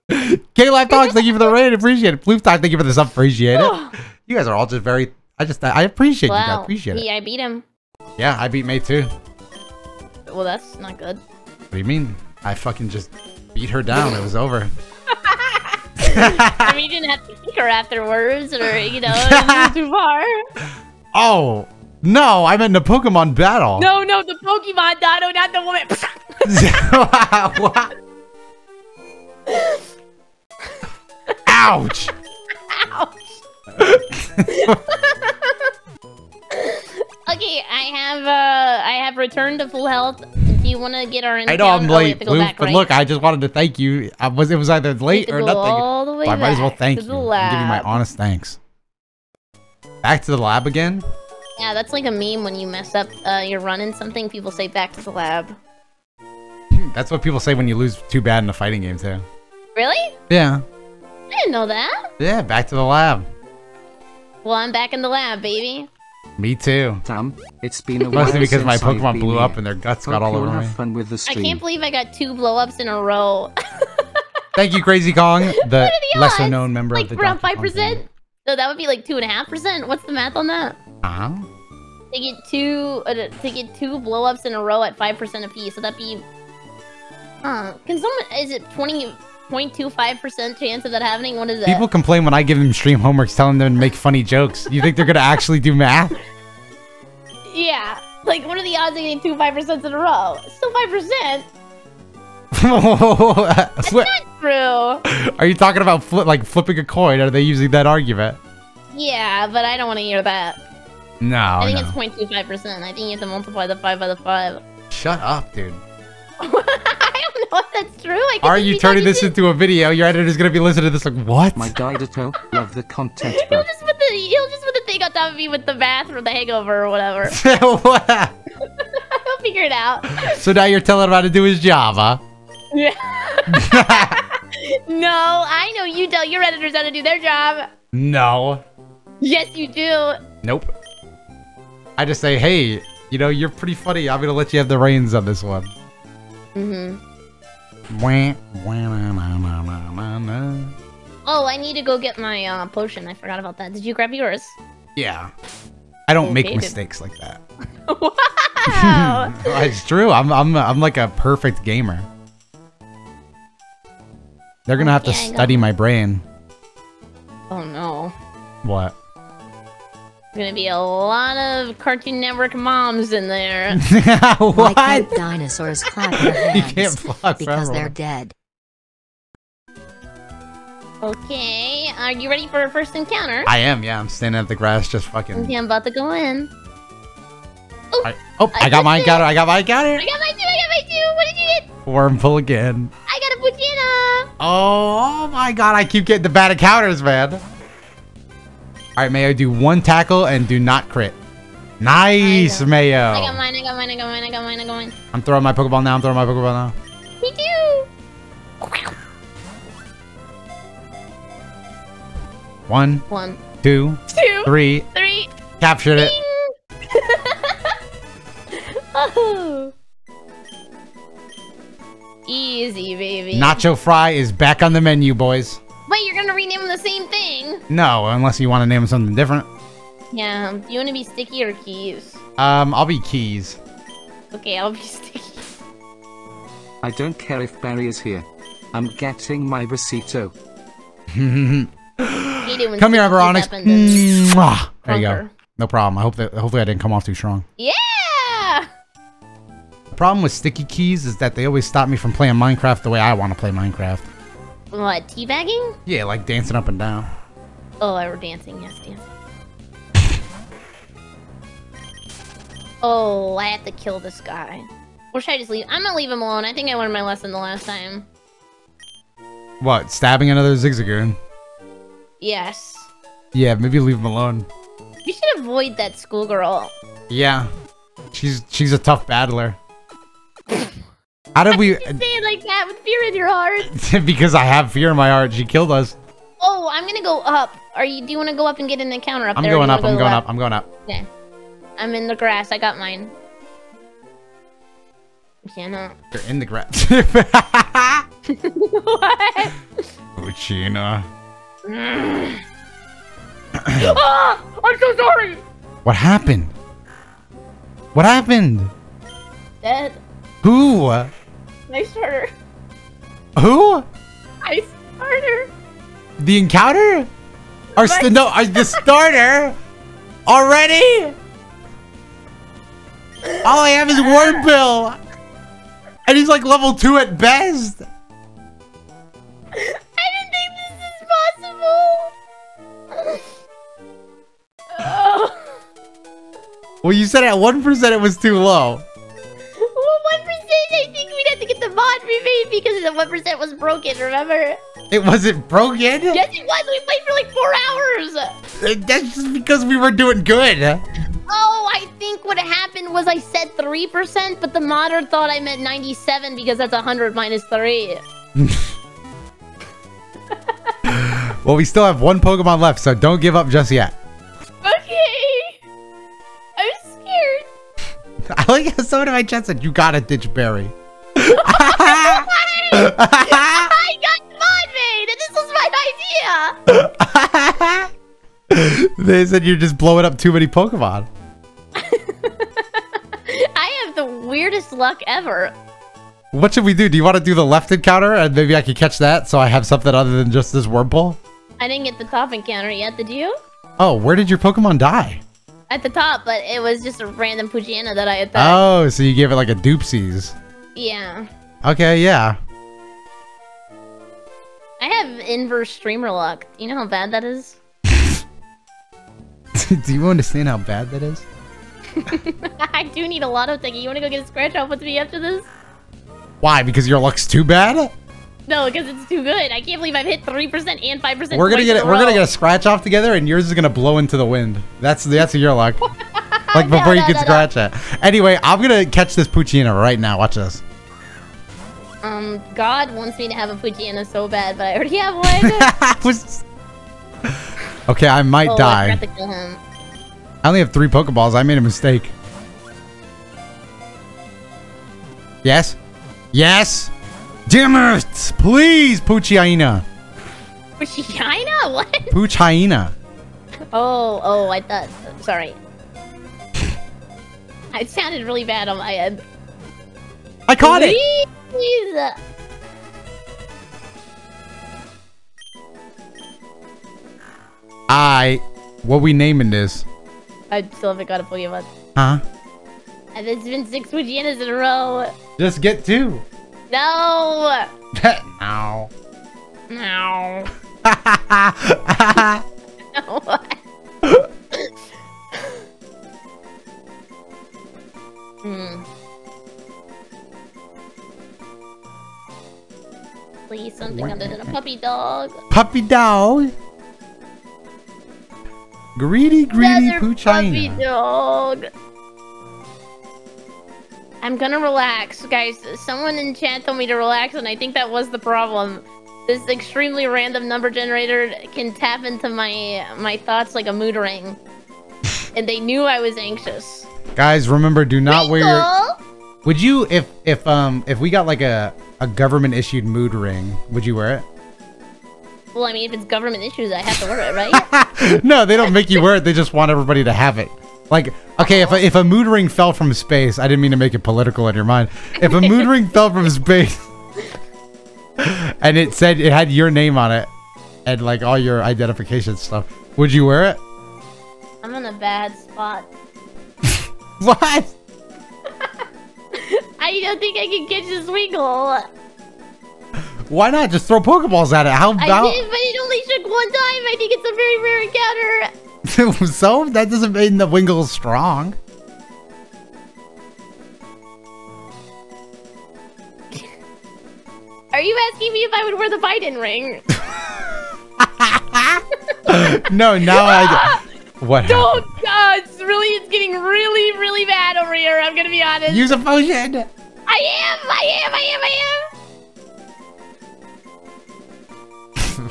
K-Live Talks, thank you for the raid. Appreciate it. Blue Talk, thank you for the sub. Appreciate it. Oh. You guys are all just very. I just. I appreciate you. guys. Wow. appreciate it. I beat him. Yeah, I beat May too. Well, that's not good. What do you mean? I fucking just beat her down. It was over. I mean, you didn't have to kick her afterwards, or you know, it was too far. Oh no! I meant in a Pokemon battle. No, no, the Pokemon Dino, not the woman. What? Ouch! Ouch! okay, I have uh, I have returned to full health. Do you want to get our? I know I'm? Oh, late, Blue, but right? look, I just wanted to thank you. I was it was either late or nothing. all the way so I might as well thank you. and Give you my lab. honest thanks. Back to the lab again. Yeah, that's like a meme when you mess up. Uh, you're running something. People say back to the lab. That's what people say when you lose too bad in a fighting game too. Really? Yeah. I didn't know that. Yeah, back to the lab. Well, I'm back in the lab, baby. Me too. Tom, it's been a while Mostly because my Pokemon been blew up and their guts Hope got all over have me. fun with the I can't believe I got two blow-ups in a row. Thank you, Crazy Kong, the, the lesser-known member like of the around Donkey five Kong percent. So that would be like two and a half percent. What's the math on that? family. Uh-huh. To get two, uh, to get two blow-ups in a row at five percent apiece. So that'd be, huh? Can someone? Is it twenty point two five percent chance of that happening? What is that? People complain when I give them stream homeworks, telling them to make funny jokes. You think they're gonna actually do math? Yeah. Like, what are the odds of getting two five percent in a row? Still five percent. Flip- True. Are you talking about like flipping a coin? Are they using that argument? Yeah, but I don't want to hear that. No, I think no. it's 0.25%. I think you have to multiply the 5 by the 5. Shut up, dude. I know if that's true. I Are you turning this shit. into a video? Your editor's gonna be listening to this like, what? My Didato, love the content, He'll just put the he'll just put the thing on top of me with the bath or the hangover or whatever. What? I'll figure it out. so now you're telling him how to do his job, huh? Yeah. no, I know you tell your editors how to do their job. no. Yes, you do. Nope. I just say, hey, you know, you're pretty funny. I'm gonna let you have the reins on this one. Mm-hmm. Oh, I need to go get my uh, potion. I forgot about that. Did you grab yours? Yeah. I don't make Okay, then. mistakes like that. wow. it's true. I'm I'm I'm like a perfect gamer. They're gonna have to study my brain. oh no. What? Gonna be a lot of Cartoon Network moms in there. Why what? can't dinosaurs clap their You hands? can't fuck because forever. they're dead. Okay, are you ready for our first encounter? I am. Yeah, I'm standing at the grass, just fucking. Okay, I'm about to go in. Oh, I, oh, I I got mine. Got it. I got my encounter. I got my two, I got my two! What did you get? Wurmple again. I got a Poochyena! Oh, oh my god, I keep getting the bad encounters, man. Alright, Mayo, do one tackle and do not crit. Nice, I Mayo. I got mine, I got mine, I got mine, I got mine, I got mine. I'm throwing my Pokeball now. I'm throwing my Pokeball now. Me too! One, One, two, two, three. three, Three. Captured it. oh. Easy, baby. Nacho Fry is back on the menu, boys. Wait, you're gonna rename them the same thing? No, unless you want to name him something different. Yeah, do you wanna be Sticky or Keys? Um, I'll be Keys. Okay, I'll be Sticky. I don't care if Barry is here. I'm getting my recito. Hate Come here, Sticky Aberonix. keys happen and- Mwah. There you go. No problem. I hope that hopefully I didn't come off too strong. Yeah! The problem with sticky keys is that they always stop me from playing Minecraft the way I want to play Minecraft. What, teabagging? Yeah, like dancing up and down. Oh, I were dancing, yes, dancing. oh, I have to kill this guy. Or should I just leave? I'm gonna leave him alone. I think I learned my lesson the last time. What? Stabbing another Zigzagoon? Yes. Yeah, maybe leave him alone. You should avoid that schoolgirl. Yeah, she's she's a tough battler. How did we? Say it like that with fear in your heart. because I have fear in my heart. She killed us. Oh, I'm gonna go up. Are you? Do you want to go up and get an encounter up I'm there? going up. wanna I'm going left? up. I'm going up. Okay. I'm in the grass. I got mine. Jenna. You're in the grass. what? Uchina. ah! I'm so sorry. What happened? What happened? Dead. Who? Nice starter. Who? Nice starter. The encounter? Or st- no, uh, the starter? Already? All I have is Wurmple. And he's like level 2 at best. I didn't think this is possible. oh. Well, you said at 1% it was too low. I think we'd have to get the mod remade because the one percent was broken. Remember? It wasn't broken. Yes, it was. We played for like four hours. Uh, That's just because we were doing good. Oh, I think what happened was I said three percent, but the modder thought I meant ninety-seven because that's hundred minus three. Well, we still have one Pokemon left, so don't give up just yet. like how someone in my chat said, you gotta ditch Barry. I got and this was my idea. they said you're just blowing up too many Pokemon. I have the weirdest luck ever. What should we do? Do you want to do the left encounter and maybe I can catch that so I have something other than just this Wurmple? I didn't get the top encounter yet, did you? Oh, where did your Pokemon die? At the top, but it was just a random Poochyena that I attacked. Oh, so you gave it like a doopsies. Yeah. Okay, yeah. I have inverse streamer luck. Do you know how bad that is? do you understand how bad that is? I do need a lot of thinking. You want to go get a scratch off with me after this? Why? Because your luck's too bad? No, because it's too good. I can't believe I've hit 3% and 5% We're gonna get it. We're gonna get a scratch off together, and yours is gonna blow into the wind. That's that's your luck. Like No, before you no, can no, no. scratch it. Anyway, I'm gonna catch this Poochyena right now. Watch this. Um, God wants me to have a Poochyena so bad, but I already have one. Okay, I might oh, die. forgot to kill him. I only have three Pokeballs. I made a mistake. Yes? Yes? Damn it! Please, Poochyena. Poochyena? What? Poochyena. Oh, oh, I thought. Sorry. It sounded really bad on my end. I caught it! Please. I. What we naming this? I still haven't got a Pokemon. Huh? And It's been six Poochyenas in a row. Just get two. No! no. No. hmm. Please, something other than a puppy dog. Puppy dog. Greedy, greedy Another puppy dog. I'm gonna relax, guys. Someone in chat told me to relax, and I think that was the problem. This extremely random number generator can tap into my my thoughts like a mood ring, and they knew I was anxious. Guys, remember, do not wear your. Would you, if if um if we got like a a government issued mood ring, would you wear it? Well, I mean, if it's government issues, I have to wear it, right? no, they don't make you wear it. They just want everybody to have it. Like, okay, if a, if a mood ring fell from space, I didn't mean to make it political in your mind. If a mood ring fell from space and it said it had your name on it and like all your identification stuff, would you wear it? I'm in a bad spot. What? I don't think I can catch this Wingull. Why not just throw Pokeballs at it? How about? I did, but it only took one time. I think it's a very rare encounter. so? That doesn't mean the Wingull's strong. Are you asking me if I would wear the Biden ring? no, now I. What? Don't! Uh, it's really, it's getting really, really bad over here. I'm gonna be honest. Use a potion. I am, I am, I am, I am.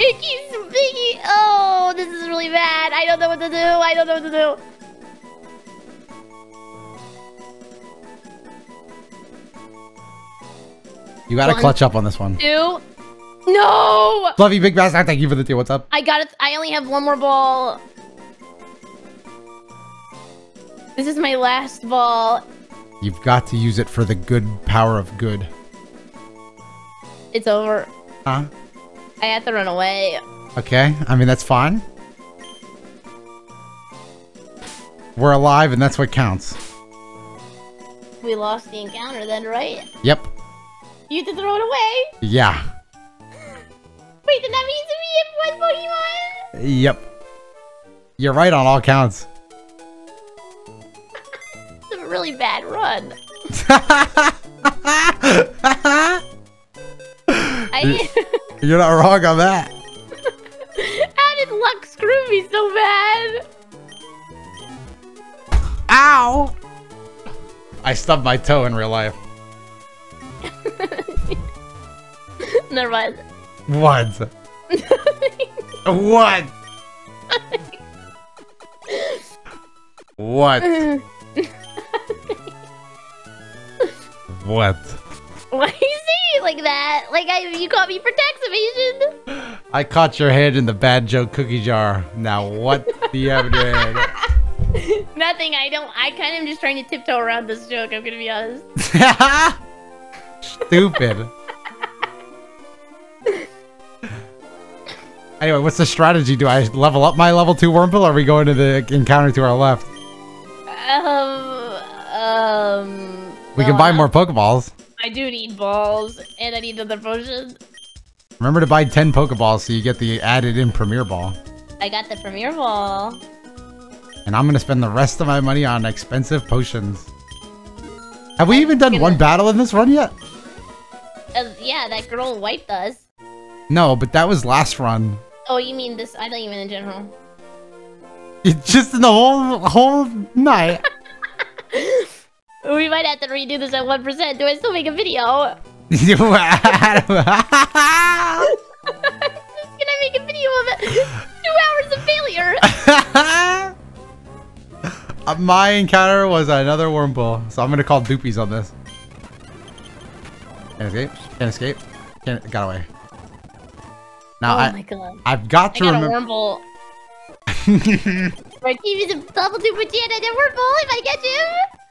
It keeps thinking. Oh, this is really bad. I don't know what to do. I don't know what to do. You gotta One. clutch up on this one. Two. No! Fluffy Big Bastard, thank you for the deal. What's up? I got it. I only have one more ball. This is my last ball. You've got to use it for the good power of good. It's over. Huh? I have to run away. Okay. I mean, that's fine. We're alive, and that's what counts. We lost the encounter then, right? Yep. You have to throw it away. Yeah. Wait, then that means we have one Pokemon? Yep. You're right on all counts. It's a really bad run. I, You're not wrong on that. how did luck screw me so bad? Ow! I stubbed my toe in real life. Never mind. What? what? what? What? Why you say it like that? Like I, you caught me for tax evasion? I caught your head in the bad joke cookie jar. Now what do you have in? Nothing. I don't. I kind of am just trying to tiptoe around this joke. I'm gonna be honest. Stupid. anyway, what's the strategy? Do I level up my level 2 Wurmple or are we going to the encounter to our left? Um. Um. We can well, buy more Pokeballs. I do need balls, and I need other potions. Remember to buy 10 Pokeballs so you get the added in Premier Ball. I got the Premier Ball. And I'm gonna spend the rest of my money on expensive potions. Have we even done gonna- one battle in this run yet? Uh, yeah, that girl wiped us. No, but that was last run. Oh, you mean this? I don't even in general. It's just in the whole whole night. We might have to redo this at one percent. Do I still make a video? Can I make a video of it? Two hours of failure. Uh, My encounter was another Wurmple, so I'm gonna call Doopies on this. Can't escape. Can't escape. Can't. Got away. Now oh I my god. I've got I to a remember. Wurmple. Give me some double duper jet and a Wurmple if I get you.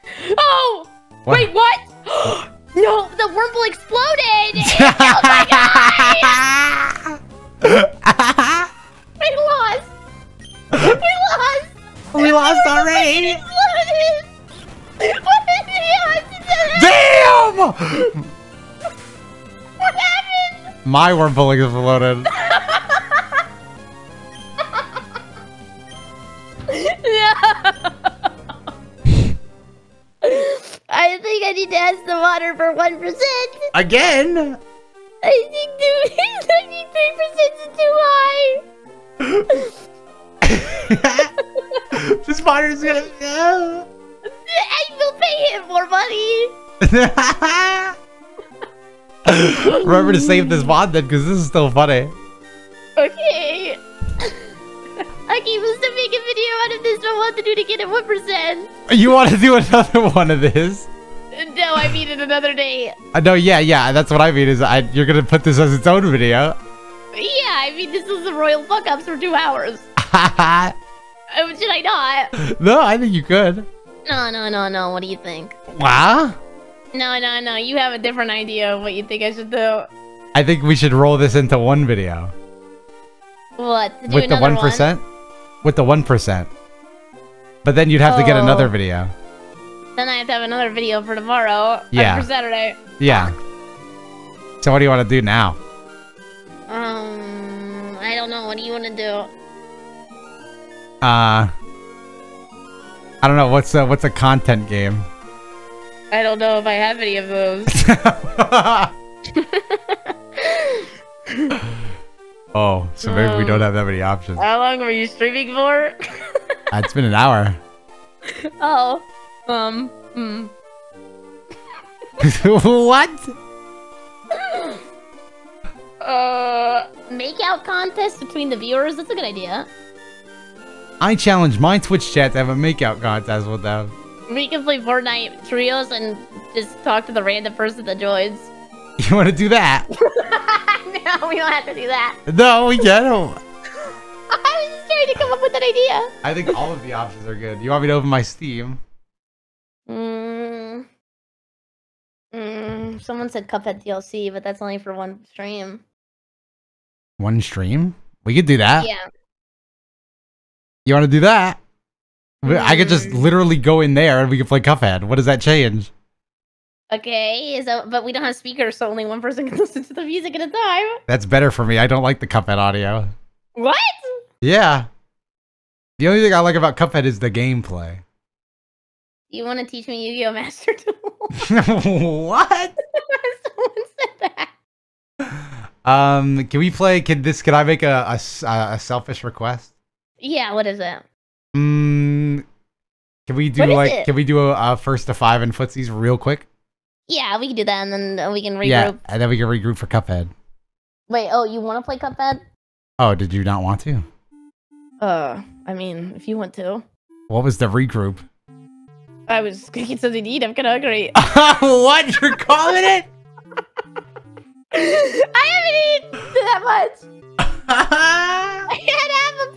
Oh! What? Wait, what? no, the Wurmple exploded! It my guy! We lost! We lost! we lost already. Exploded! What did he Damn! What happened? My Wurmple exploded. I think I need to ask the modder for one percent. Again? I think the ninety-three percent is too high. this modder's gonna. I will pay him more money. Remember to save this VOD then, because this is still funny. Okay. Okay, we'll still make a video out of this, but what to do to get it one percent? You want to do another one of this? No, I mean it another day. Uh, no, yeah, yeah, that's what I mean. Is I you're gonna put this as its own video? Yeah, I mean this is the royal fuck ups for two hours. Uh, Should I not? no, I think you could. No, no, no, no. What do you think? Wow. No, no, no. You have a different idea of what you think I should do. I think we should roll this into one video What? To do with the another one percent. With the one percent. But then you'd have to get Oh. another video. Then I have to have another video for tomorrow. Yeah. For Saturday. Yeah. So what do you want to do now? Um, I don't know. What do you want to do? Uh, I don't know. What's a what's a content game? I don't know if I have any of those. oh, so maybe we don't have that many options. How long were you streaming for? Uh, it's been an hour. oh, um, hmm. what? Uh, make out contest between the viewers. That's a good idea. I challenge my Twitch chat to have a makeout contest with them. We can play Fortnite trios and just talk to the random person that joins. You want to do that? no, we don't have to do that. No, we can. I was just trying to come up with an idea. I think all of the options are good. You want me to open my Steam? Mm. Mm. Someone said Cuphead DLC, but that's only for one stream. One stream? We could do that. Yeah. You want to do that? We- I could just Mm. literally go in there and we could play Cuphead. What does that change? Okay. Is that, but we don't have speakers, so only one person can listen to the music at a time. That's better for me. I don't like the Cuphead audio. What? Yeah. The only thing I like about Cuphead is the gameplay. You want to teach me Yu-Gi-Oh! Master Duel? what? Someone said that. Um, can we play? Can this? Can I make a a selfish request? Yeah. What is it? Mm, can we do like? it? Can we do a, a first to five in footsies real quick? Yeah, we can do that, and then uh, we can regroup. Yeah, and then we can regroup for Cuphead. Wait. Oh, you want to play Cuphead? Oh, did you not want to? Uh, I mean, if you want to. What was the regroup? I was gonna get something to eat. I'm kind of hungry. what? You're calling it? I haven't eaten that much. I had half a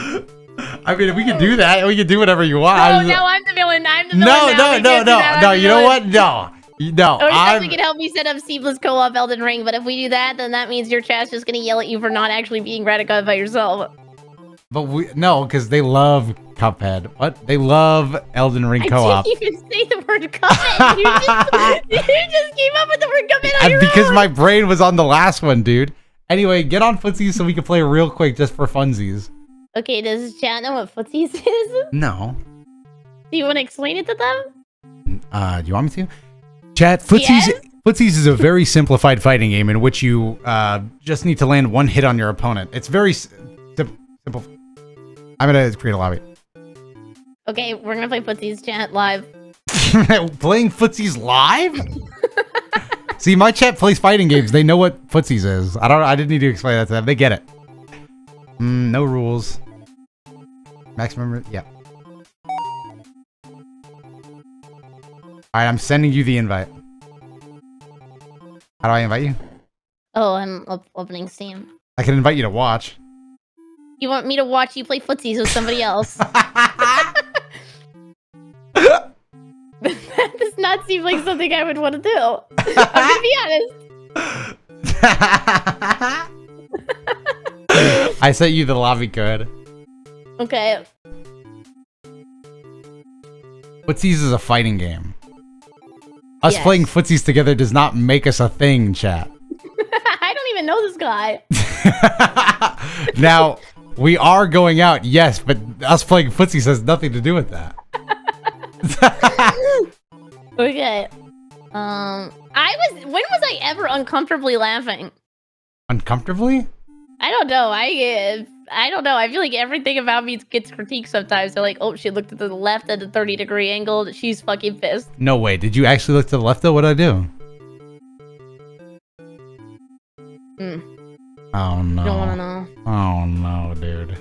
thumbs up. I mean, if we can do that. We can do whatever you want. I was- now I'm the villain. I'm the no, villain. now. no, no, no, no. You know what? No, no. Or I'm, we can help you set up Seamless Co-op Elden Ring, but if we do that, then that means your chat's just gonna yell at you for not actually being Radica by yourself. but we no, because they love Cuphead. What? They love Elden Ring co-op. I didn't even say the word Cuphead. You just, you just came up with the word Cuphead on And your because own. my brain was on the last one, dude. Anyway, get on footsies so we can play real quick just for funsies. Okay, does chat know what footsies is? No. Do you want to explain it to them? Uh, do you want me to? Chat, Footsies, Yes? Footsies is a very simplified fighting game in which you uh, just need to land one hit on your opponent. It's very s- sim- simple. I'm gonna create a lobby. Okay, we're gonna play footsies chat live. Playing Footsies live? See, my chat plays fighting games. They know what Footsies is. I don't. I didn't need to explain that to them. They get it. Mm, no rules. Maximum. Yeah. All right, I'm sending you the invite. How do I invite you? Oh, I'm op- opening Steam. I can invite you to watch. You want me to watch you play footsies with somebody else? that does not seem like something I would want to do. I'm gonna be honest. I sent you the lobby code. Okay. Footsies is a fighting game. Us Yes. playing footsies together does not make us a thing, chat. I don't even know this guy. now, we are going out, yes, but us playing footsies has nothing to do with that. Okay. Um, I was. When was I ever uncomfortably laughing? Uncomfortably? I don't know. I uh, I don't know. I feel like everything about me gets critiqued sometimes. They're like, oh, she looked at the left at a 30 degree angle. She's fucking pissed. No way. Did you actually look to the left though? What did I do? Mm, Oh no. Don't want to know. Oh no, dude.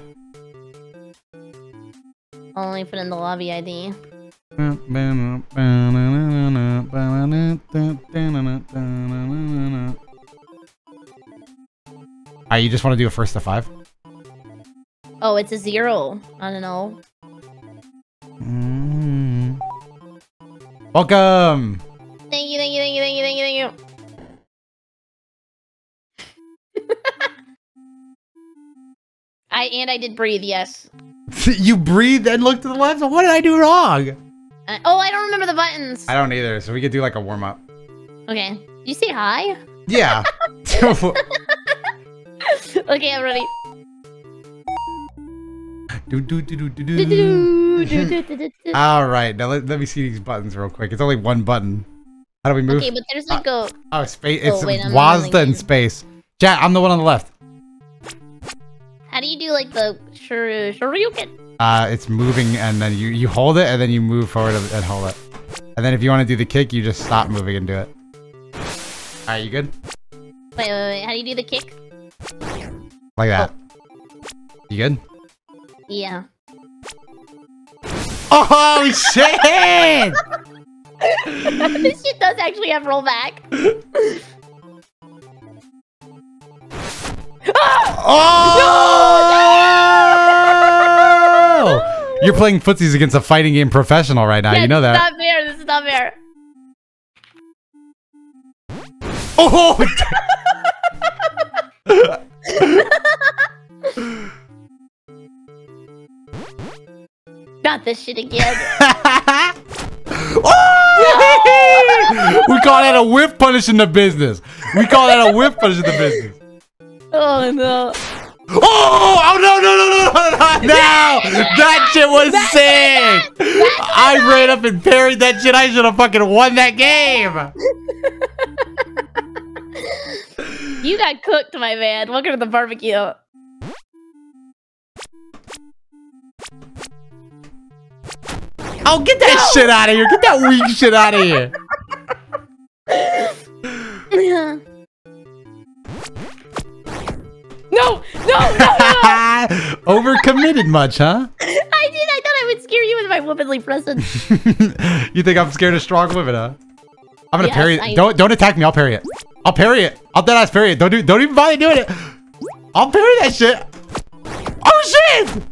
I'll only put in the lobby ID. Alright, you just want to do a first to five? Oh, it's a zero. I don't know. Mm. Welcome! Thank you, thank you, thank you, thank you, thank you, thank you. I and I did breathe. Yes. you breathed and looked to the left? What did I do wrong? Uh, oh, I don't remember the buttons. I don't either, so we could do like a warm up. Okay. You say hi? Yeah. okay, I'm ready. Do, do, do, do, do, Do. All right, now let, let me see these buttons real quick. It's only one button. How do we move? Okay, but there's like a. Oh, space. Oh, It's wait, Wazda in space. Chat, I'm the one on the left. How do you do like the shur shoryuken? Uh, it's moving, and then you you hold it, and then you move forward and hold it. And then if you want to do the kick, you just stop moving and do it. All right, you good? Wait, wait, wait. How do you do the kick? Like that. You good? Yeah. Oh shit! this shit does actually have rollback. Oh! You're playing footsies against a fighting game professional right now. Yeah, you know this is that. not fair. This is not fair. Oh! Not this shit again. Oh! we call that a whip punish in the business. We call that a whip punish in the business. oh no. Oh! Oh no no no no no no! That shit was sick. I ran up and parried that shit. I should have fucking won that game. You got cooked, my man. Welcome to the barbecue. Oh, get that shit out of here! Get that weak shit out of here! no, no, no, no. Overcommitted much, huh? I did. I thought I would scare you with my womanly presence. you think I'm scared of strong women, huh? I'm gonna Yes, parry. I- Don't don't attack me. I'll parry it. I'll parry it. I'll dead ass parry it. Don't do. Don't even bother doing it. I'll parry that shit. Oh shit!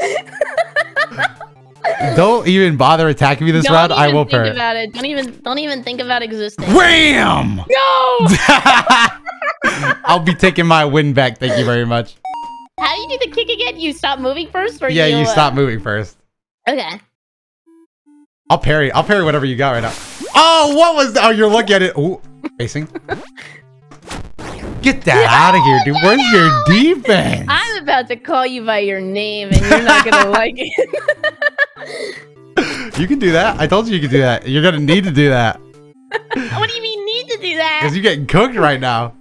don't even bother attacking me this don't round. I will think it. about it. Don't even don't even think about existing. Wham! No! I'll be taking my win back. Thank you very much. How do you do the kick again? You stop moving first, or Yeah, you, you uh, stop moving first. Okay. I'll parry. I'll parry whatever you got right now. Oh, what was? Oh, you're looking at it. Ooh, facing. Get that out of here, dude. Where's your defense? I'm about to call you by your name, and you're not gonna like it. You can do that. I told you you could do that. You're gonna need to do that what do you mean need to do that? because you're getting cooked right now.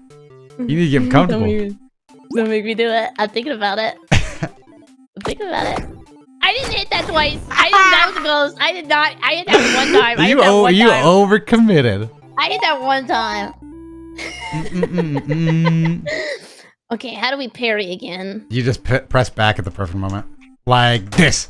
You need to get Don't comfortable. make, me, don't make me do it. I'm thinking about it. I'm thinking about it. I didn't hit that twice. I didn't. That was close. I did not. I hit that one time. I You that one you time. overcommitted. I hit that one time. Okay, how do we parry again? you just p- press back at the perfect moment, like this.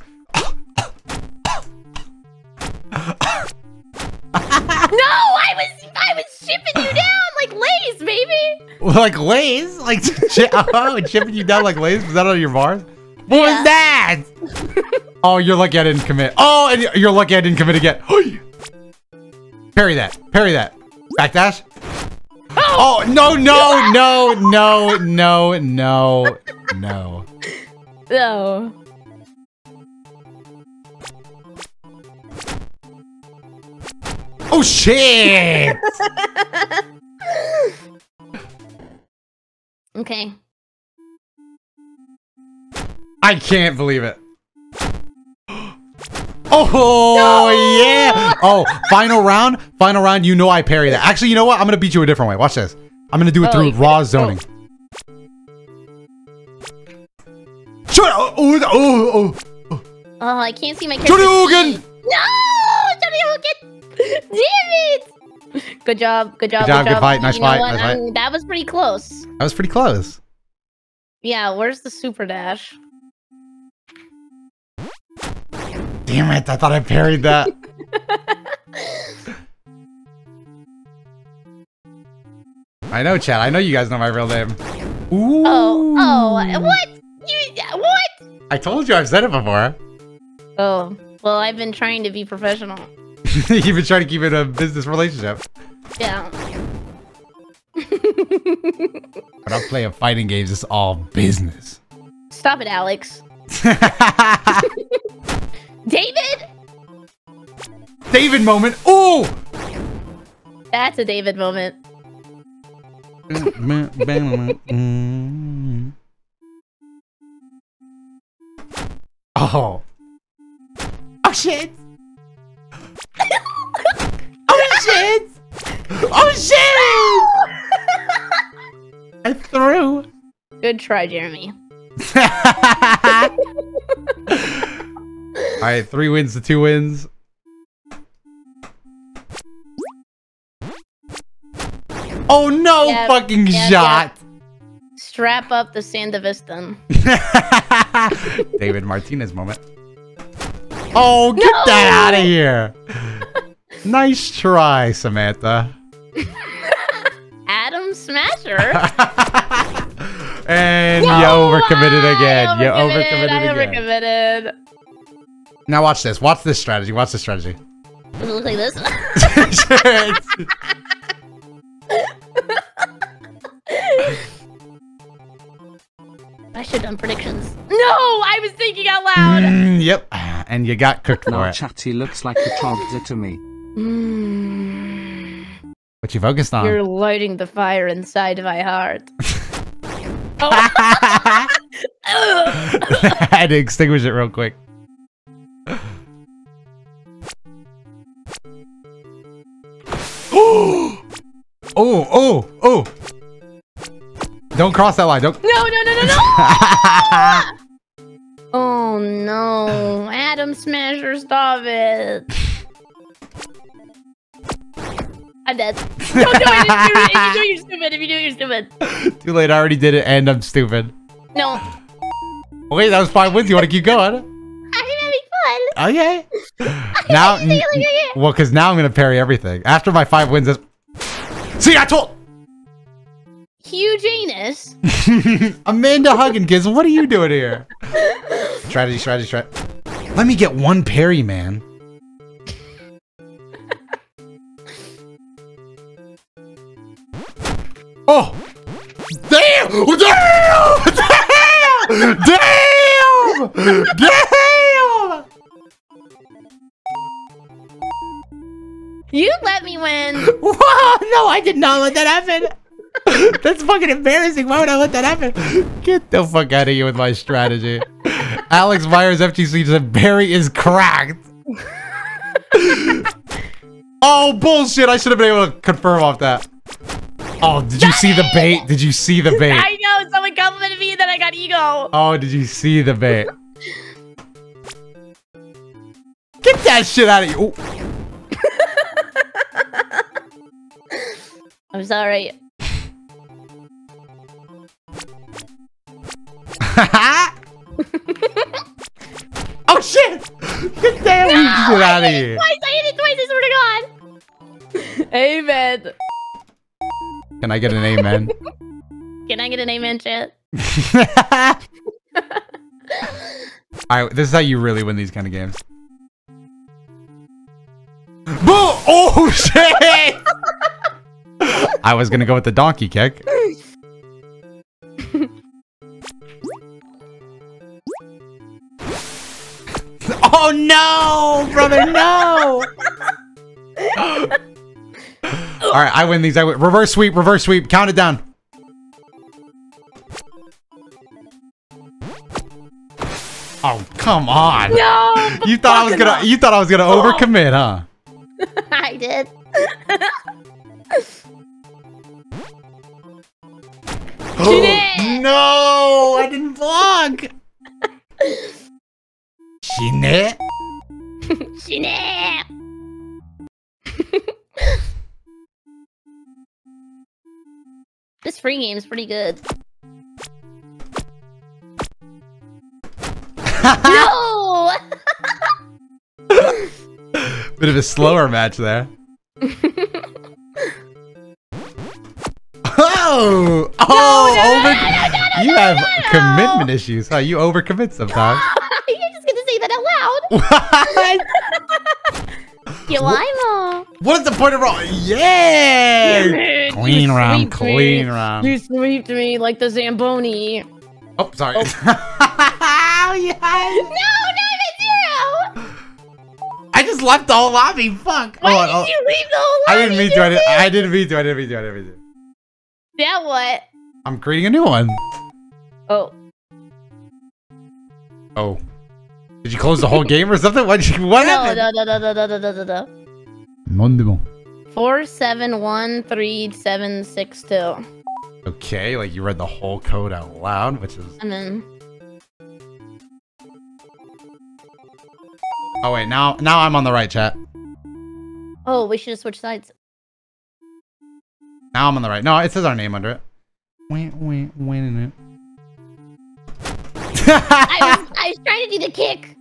No, I was I was chipping you down like lace, baby. Like Lays? Like chi- oh, chipping you down like Lays? Was that on your bars? What Yeah. was that? oh, you're lucky I didn't commit. Oh, and you're lucky I didn't commit again. Parry that. Parry that. Backdash. Oh, oh no, no, no, no, no, no, no. No. Oh, shit! Okay. I can't believe it. Oh, yeah. Oh, final round. Final round. You know I parry that. Actually, you know what? I'm going to beat you a different way. Watch this. I'm going to do it Oh, through raw zoning. Shut up. Oh, oh, oh, oh. Oh, I can't see my character. Johnny Hogan! No, Johnny Hogan. Damn it. Good job. Good job. Good job, good fight, nice You fight, nice fight. That was pretty close. That was pretty close. Yeah, where's the super dash? Damn it. I thought I parried that. I know, Chad. I know you guys know my real name. Ooh. Oh, oh, what? You, what? I told you I've said it before. Oh, well, I've been trying to be professional. You've been trying to keep it a business relationship. Yeah. But I'm playing fighting games. It's all business. Stop it, Alex. David? David moment. Ooh. That's a David moment. oh. Oh, oh shit. oh shit. Oh shit. I threw. Good try, Jeremy. All right, three wins to two wins. Oh no, Yep, fucking yep, shot. Strap up the Sandevistan. David Martinez moment. Oh, get No! that out of here. nice try, Samantha. Adam Smasher. and you No, overcommitted again. You overcommitted, overcommitted I again. overcommitted. Now watch this. Watch this strategy. Watch this strategy. Does it look like this? I should have done predictions. No, I was thinking out loud. Mm, yep. And you got cooked for Now it. Chatty looks like a trogger to me. Mm, What you focused on? you're lighting the fire inside my heart. I had to extinguish it real quick. oh, oh, oh. Don't cross that line. Don't. No, no, no, no, no! oh no, Adam Smasher, stop it! I'm dead. Don't do it! If you do it, you're stupid. If you do it, you're stupid. Too late. I already did it and I'm stupid. No. Wait, that was five wins. You want to keep going? One. Okay. Now, well, because now I'm gonna parry everything. After my five wins, this. See, I told Huge anus. Amanda Huggins. What are you doing here? strategy, strategy, strategy. Let me get one parry, man. Oh! Damn! Damn! Damn! Damn! You let me win. Whoa! No, I did not let that happen. That's fucking embarrassing. Why would I let that happen? Get the fuck out of here with my strategy. Alex Myers FTC said Barry is cracked. oh bullshit! I should have been able to confirm off that. Oh, did you see the bait? Did you see the bait? I know. Someone complimented me that I got ego. Oh, did you see the bait? Get that shit out of you. I'm sorry. oh shit! Get that weak shit out of here. Twice. I hit it twice. I swear to God. Amen. Can I get an amen? Can I get an amen, chat? Alright, this is how you really win these kind of games. Boom! Oh shit! I was gonna go with the donkey kick. oh no, brother, no! Alright, I win these. I win. Reverse sweep, reverse sweep. Count it down. Oh, come on. No. You thought I was gonna up. you thought I was gonna overcommit, huh? I did. no, I didn't block. Shine. Snap. this free game's pretty good. no! Bit of a slower match there. Oh, oh, over. you have commitment issues, huh? You overcommit sometimes. You're just gonna say that out loud. what? You lima. Uh, what is the point of roll? Yeah! Clean You round, clean round. You sweeped me like the Zamboni. Oh, sorry. Oh, oh yes. No, not at zero. I just left the whole lobby. Fuck. Why Oh, did oh, you leave the whole I didn't lobby, mean to. I didn't? I didn't mean to. I didn't mean to. I didn't mean to. Now what? I'm creating a new one. Oh. Oh. Did you close the whole game or something? What, what no, happened? No, no, no, no, no, no, no, no. no. Non bon. Four seven one three seven six two. Okay, like you read the whole code out loud, which is. And then. Oh wait, now now I'm on the right chat. Oh, we should have switched sides. Now I'm on the right. No, it says our name under it. Wait, wait, wait a minute. I was I was trying to do the kick.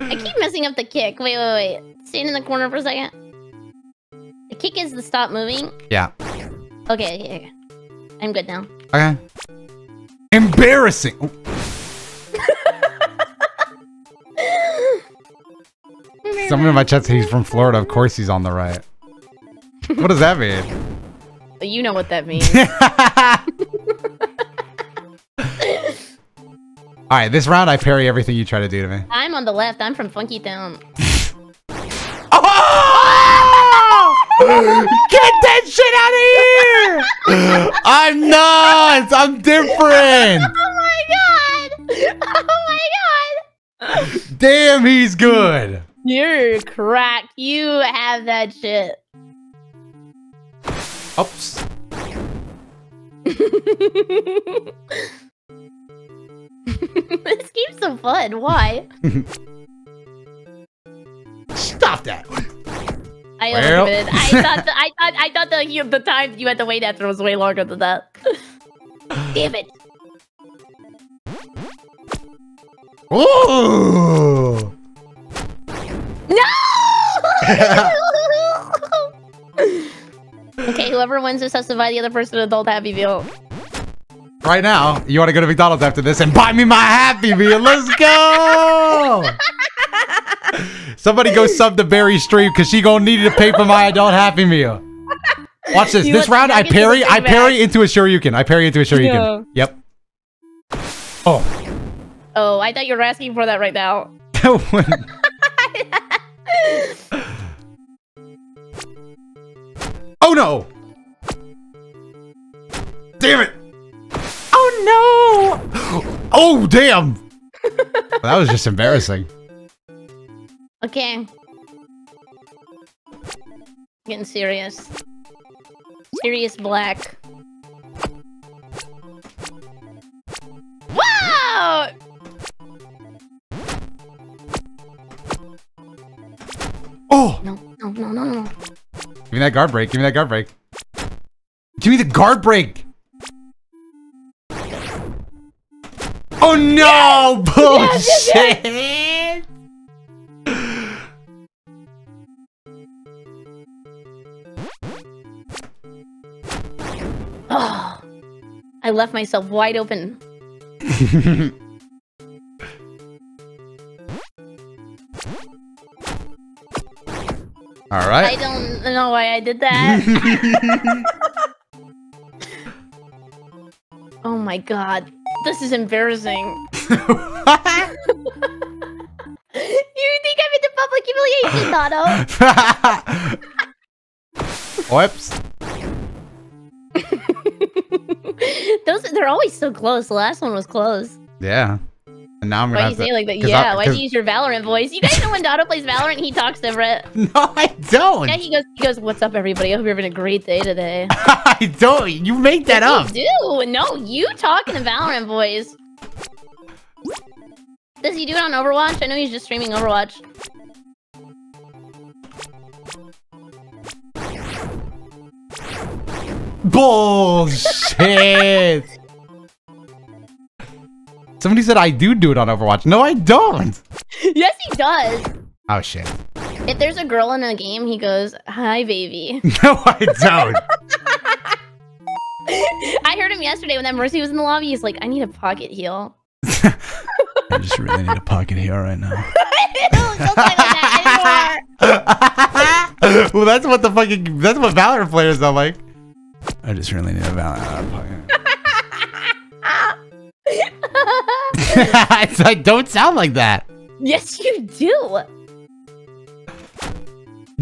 I keep messing up the kick. Wait, wait, wait. Stand in the corner for a second. The kick is the stop moving. yeah. Okay, okay, okay. I'm good now. Okay. Embarrassing. Someone in my chat said he's from Florida. Of course he's on the right. What does that mean? You know what that means. All right, this round I parry everything you try to do to me. I'm on the left. I'm from Funky Town. Oh! Get that shit out of here! I'm not. I'm different. Oh my god! Oh my god! Damn, he's good. You're cracked. You have that shit. Oops. this game's so fun. Why? Stop that. I Well. I thought the, I thought I thought the you, the time you had to wait after was way longer than that. Damn it! Ooh. okay, whoever wins this has to buy the other person an adult Happy Meal. right now, you want to go to McDonald's after this and buy me my Happy Meal. Let's go! Somebody go sub to Barry Stream because she gonna need to pay for my adult Happy Meal. Watch this. You this round, I nuggets in the parry. I parry into a Shoryuken. I parry into a Shoryuken. Yep. Oh. Oh, I thought you were asking for that right now. oh no! Damn it! Oh no! Oh damn! that was just embarrassing. Okay. Getting serious. Serious black. Wow! Oh! No, no, no, no, no. Give me that guard break. Give me that guard break. Give me the guard break. Oh no! Bullshit! Oh, I left myself wide open. All I don't know why I did that. oh my god. This is embarrassing. you think I'm into public humiliation, Dono? Whoops. Those they're always so close. The last one was close. Yeah. And now I'm gonna Why do you say it like that? Yeah, why do you use your Valorant voice? You guys know when Dono plays Valorant, he talks different. No, I don't. Yeah, he goes, he goes, "What's up, everybody? I hope you're having a great day today." I don't. You make that up. You do. No, you talk in a Valorant voice. Does he do it on Overwatch? I know he's just streaming Overwatch. Bullshit. Somebody said I do do it on Overwatch. No, I don't. yes, he does. Oh shit. If there's a girl in a game, he goes, "Hi, baby." No, I don't. I heard him yesterday when that Mercy was in the lobby. He's like, "I need a pocket heal." I just really need a pocket here right now. That anymore. well, that's what the fucking that's what Valorant players are like. I just really need a Valorant pocket. I don't sound like that. yes, you do.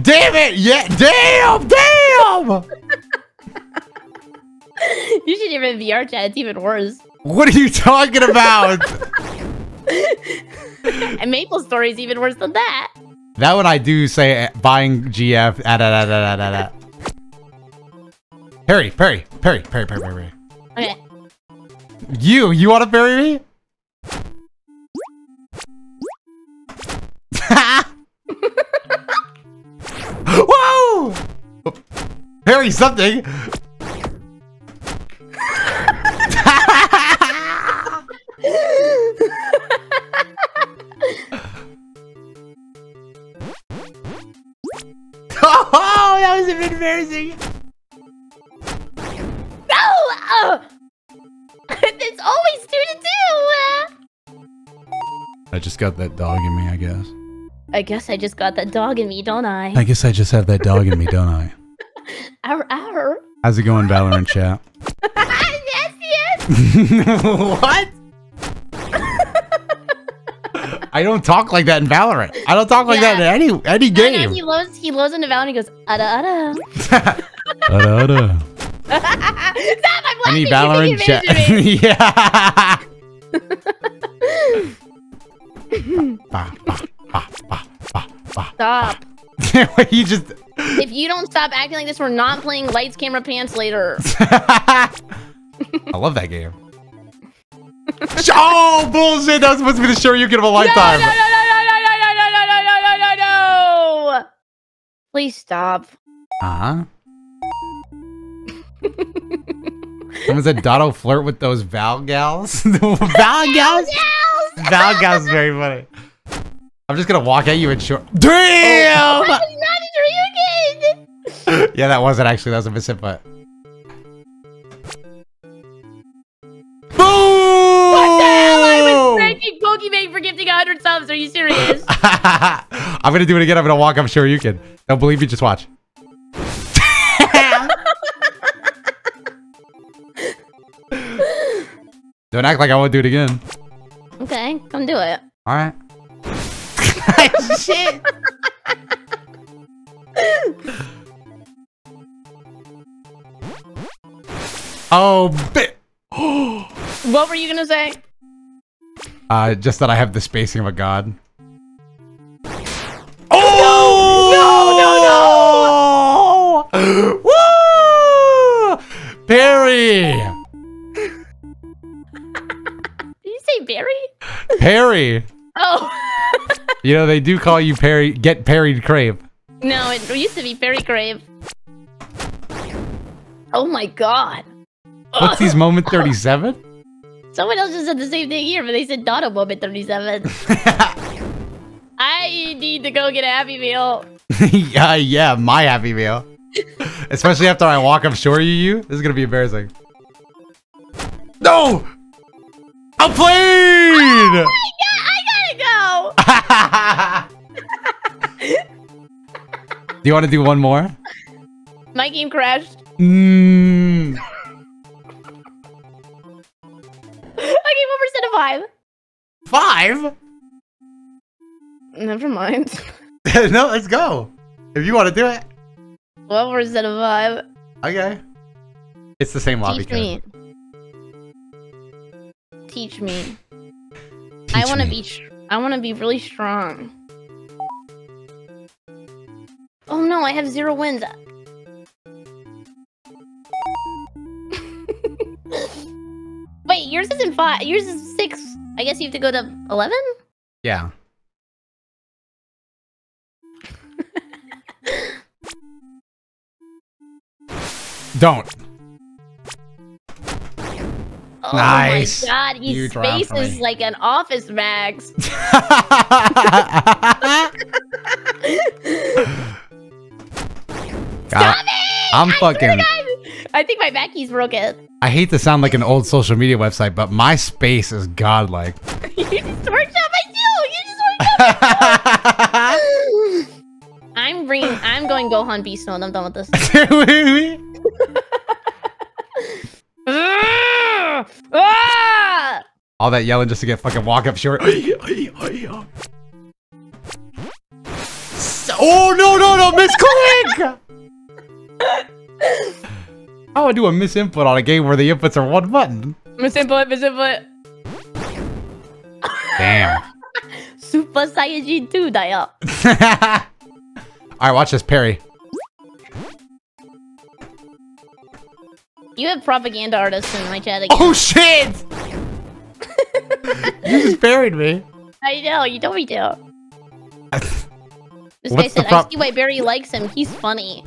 Damn it! Yeah, damn, damn. You should in VR chat. It's even worse. What are you talking about? And MapleStory's even worse than that. that one I do say buying GF. Ah, da, da, da, da, da, Perry, Perry, Perry, Perry, Perry, Perry. Okay. You, you want to bury me? Whoa! Harry, something. oh, that was embarrassing. No! Oh! it's always two to two! I just got that dog in me, I guess. I guess I just got that dog in me, don't I? I guess I just have that dog in me, don't I? Our, our. How's it going, Valorant chat? yes, yes! what? I don't talk like that in Valorant. I don't talk like that in any any No, no, game. he loads, he loads into Valorant and he goes, ada, ada. Ada, ada. Stop, I'm I need Valorant chat. yeah. Stop. you just. If you don't stop acting like this, we're not playing Lights, Camera, Pants later. I love that game. oh bullshit! That was supposed to be the show you get of a No, no, lifetime. no, no, no, no, no, no, no, no, no, no, no, no! Please stop. Uh huh. Someone said Doto flirt with those Val gals. Val gals. Val gals is very funny. I'm just gonna walk at you and show. Damn! That is not yeah, that wasn't actually. That was a misinput. Boom! What the hell? I was thanking Pokimane for gifting 100 subs. Are you serious? I'm gonna do it again. I'm gonna walk. I'm sure you can. Don't believe me? Just watch. Don't act like I won't do it again. okay, come do it. All right. Shit. oh, bit. What were you gonna say? Uh, just that I have the spacing of a god. Oh! No, no, no! Woo! Perry! Barry? Perry! Oh. You know, they do call you Perry, get parried crave. no, it used to be Barry Grave. Oh my god. What's these moment 37? Someone else just said the same thing here, but they said Dono Moment 37. I need to go get a Happy Meal. yeah, yeah, my happy meal. Especially after I walk up shore you, you. This is gonna be embarrassing. No! A plane! I gotta go! do you want to do one more? My game crashed. Mm. Okay, what percent of five? Five? Never mind. no, let's go. If you want to do it. What percent of five? Okay. It's the same lobby Teach me. Teach. I want to be. I want to be really strong. Oh no, I have zero wins. Wait, yours isn't five. Yours is six. I guess you have to go to eleven. Yeah. Don't. Oh Nice. my god, his face is like an office max. God, I'm fucking. I think my back keys broke it. I hate to sound like an old social media website, but my space is godlike. you just worked out my deal. You just worked out. I'm bringing. I'm going Gohan Beast Mode. I'm done with this. Ah! All that yelling just to get fucking walk up short. oh no no no misclick! I would do a misinput on a game where the inputs are one button. Misinput, misinput. Damn. Super Saiyajin 2 Daya. Alright, watch this parry. You have propaganda artists in my chat oh, again. Oh shit! you just buried me. I know, you told me to. This guy What's the said, I see why Barry likes him. He's funny.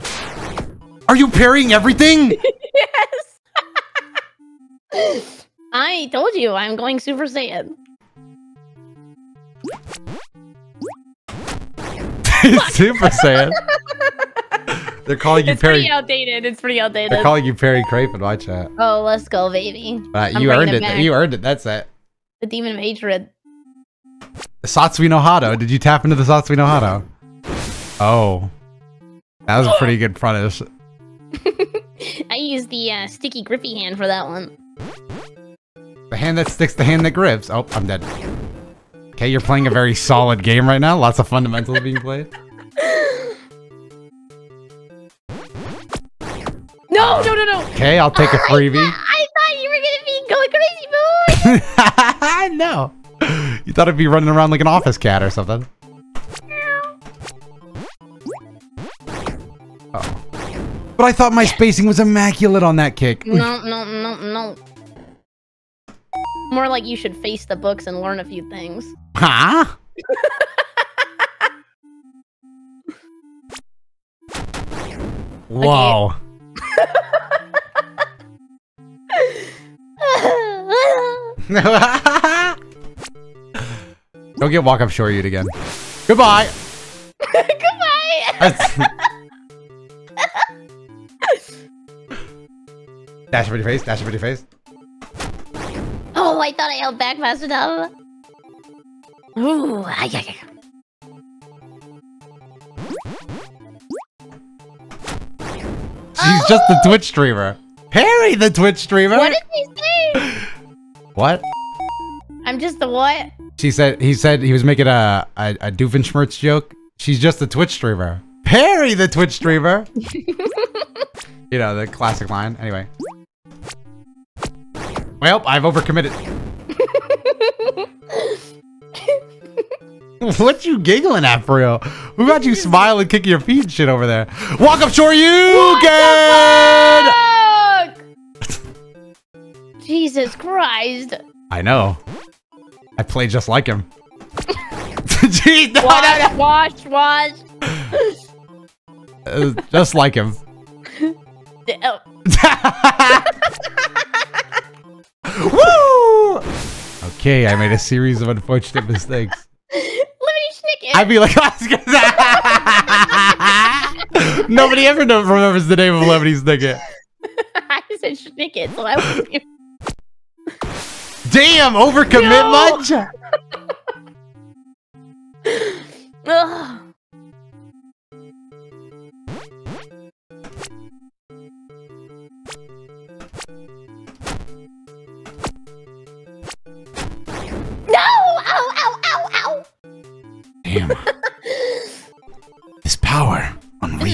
Are you parrying everything? yes! I told you, I'm going Super Saiyan. Super Saiyan. They're calling you It's Perry. pretty outdated. It's pretty outdated. They're calling you Perry Crape in my chat. oh, let's go, baby. I'm you earned it it. back. You earned it. That's it. The Demon of Hatred. Satsui no Hado. Did you tap into the Satsui no Hado? Oh. That was a pretty good punish. I used the uh, sticky grippy hand for that one. The hand that sticks, the hand that grips. Oh, I'm dead. Okay, you're playing a very solid game right now. Lots of fundamentals being played. No, no, no, no! Okay, I'll take a freebie. I thought you were gonna be going crazy, boy! no. You thought I'd be running around like an office cat or something. Oh. But I thought my spacing was immaculate on that kick. no, no, no, no. More like you should face the books and learn a few things. Huh? Whoa. Don't get walk up shore you again. Goodbye. Goodbye. dash up in your face. Dash up in your face. Oh, I thought I held back fast enough. Ooh, ay, ay, ay. She's oh! just the Twitch streamer. Harry, the Twitch streamer. What did say? What? I'm just the what? She said he said he was making a a, a Doofenshmirtz joke. She's just a Twitch streamer. Perry, the Twitch streamer. you know the classic line. Anyway. Well, I've overcommitted. what you giggling at for real? Who got you smiling, kicking your feet and shit over there? Walk up shore, you can. Jesus Christ. I know. I play just like him. Gee, no, no, no. Wash, wash, wash. Uh, just like him. Woo! Okay, I made a series of unfortunate mistakes. I'd be like, I was gonna Nobody ever remembers the name of Lemony Snicket. I said Snicket, so I was. Damn, overcommit No. much?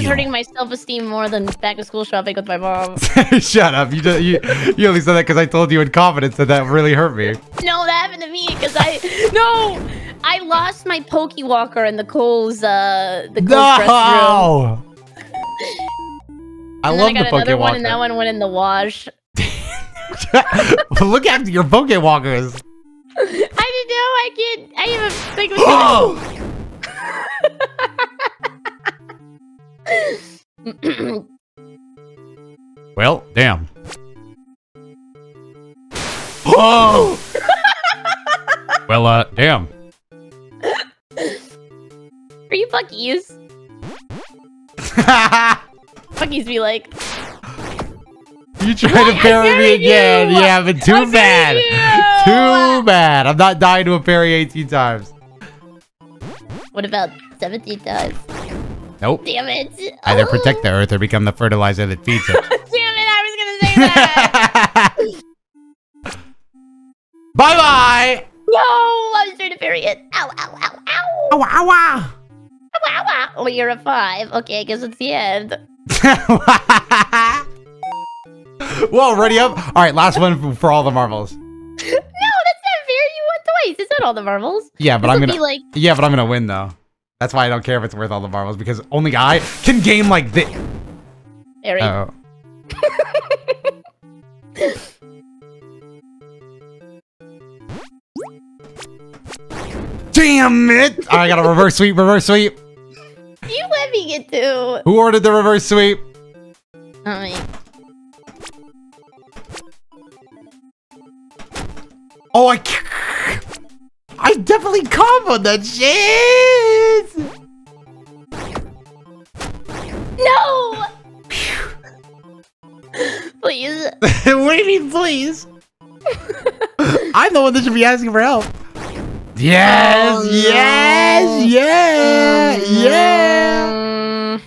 hurting my self-esteem more than back to school shopping with my mom. Shut up. You just, you, you only said that because I told you in confidence that that really hurt me. No, that happened to me because I no, I lost my Pokewalker in the Kohl's uh the Kohl's restroom. No! I love I the another one, and that one went in the wash. Look after your Pokewalkers. I didn't know I can't. I have a with Oh! Well, damn. Oh! well, uh, damn. Are you Bucky's? Bucky's be like, you What? to parry me again? you! Yeah, but too I bad. Too bad. I'm not dying to a parry 18 times. what about 17 times? Nope. Damn it! Either Oh. protect the earth or become the fertilizer that feeds it. Damn it! I was gonna say that. bye bye. no, I was trying to parry it. Ow! Ow! Ow! Ow! Ow, ow, ow. Ow! Ow! ow. Oh, you're a five. Okay, I guess it's the end. Whoa, ready up? All right, last one for- all the marbles. No, that's not fair. You won twice. It's not all the marbles. Yeah, but This I'm gonna. be like Yeah, but I'm gonna win though. That's why I don't care if it's worth all the marbles because only I can game like this. very. Oh. Damn it! I got a reverse sweep, reverse sweep. You let me get to. Who ordered the reverse sweep? Mean, Oh, I. c- I definitely comboed that shit! no. Please. what do you mean, please? I'm the one that should be asking for help. Yes, Oh, yes, no. yeah, yeah. Mm,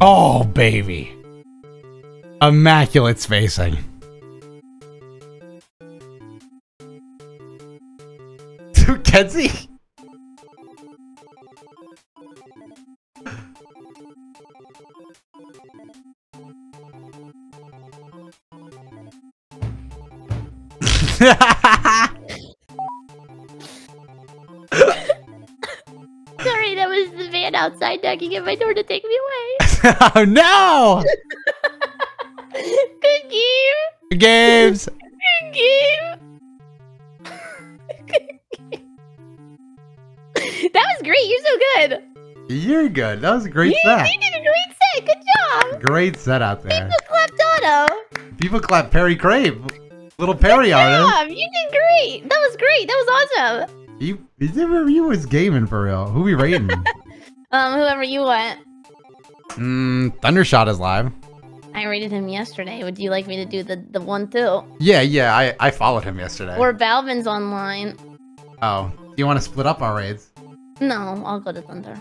Oh, baby. Immaculate spacing. Kenzie? Sorry, that was the van outside knocking at my door to take me away. oh no! Good game. Games. Good game. that was great. You're so good. You're good. That was a great You, set. you did a great set. Good job. Great set out there. People clapped Otto. People clap Perry Crave. Little Perry Good artist. job. You did great. That was great. That was awesome. You, you was gaming for real. Who we rating? Um, whoever you want. mm, Thundershot is live. I rated him yesterday. Would you like me to do the, the one too? Yeah, yeah. I, I followed him yesterday. Or Balvin's online. oh, do you want to split up our raids? No, I'll go to Thunder.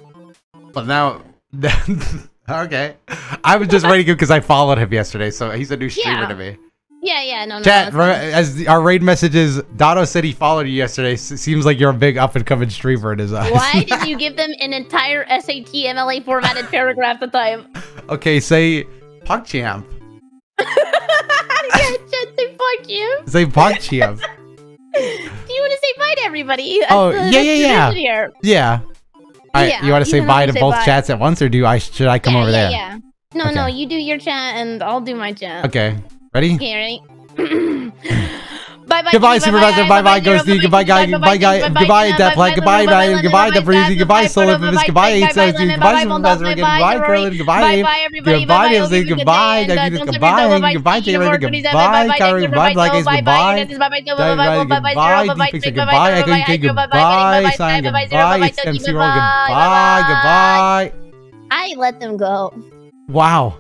But now, okay. I was just rating him because I followed him yesterday, so he's a new streamer Yeah. to me. Yeah, yeah, no, no. Chat, re- as the, our raid messages, Doto said he followed you yesterday. Seems like you're a big up and coming streamer in his eyes. Why did you give them an entire SAT MLA formatted paragraph to time? okay, say PogChamp. yeah, say fuck you. Say PogChamp. Do you want to say bye to everybody? Oh, yeah, yeah, yeah. Yeah. All right, Yeah, you want to say bye to say both bye. chats at once, or do I? Should I come yeah, over yeah, there? Yeah. No, Okay. no, you do your chat and I'll do my chat. Okay, ready? Okay, ready? bye bye. Goodbye, Supervisor. Bye bye, Ghosty. Goodbye, guy. Goodbye, guy. Goodbye, Deathlight. Goodbye, Ryan. Goodbye, The Breezy. Goodbye, Solar Infamous. Goodbye, Eight Cells. Goodbye, Supervisor. Goodbye, Curlin. Goodbye, Bye everybody. Goodbye, Bye Nielsen. Goodbye, David. Goodbye, goodbye, Taylor. Goodbye, Kyrie. Goodbye, Black Ace. Goodbye. Goodbye, Deepix. Goodbye, Echo K. Goodbye, Sign. Goodbye, MC Roll. Goodbye, goodbye. I let them go. Wow.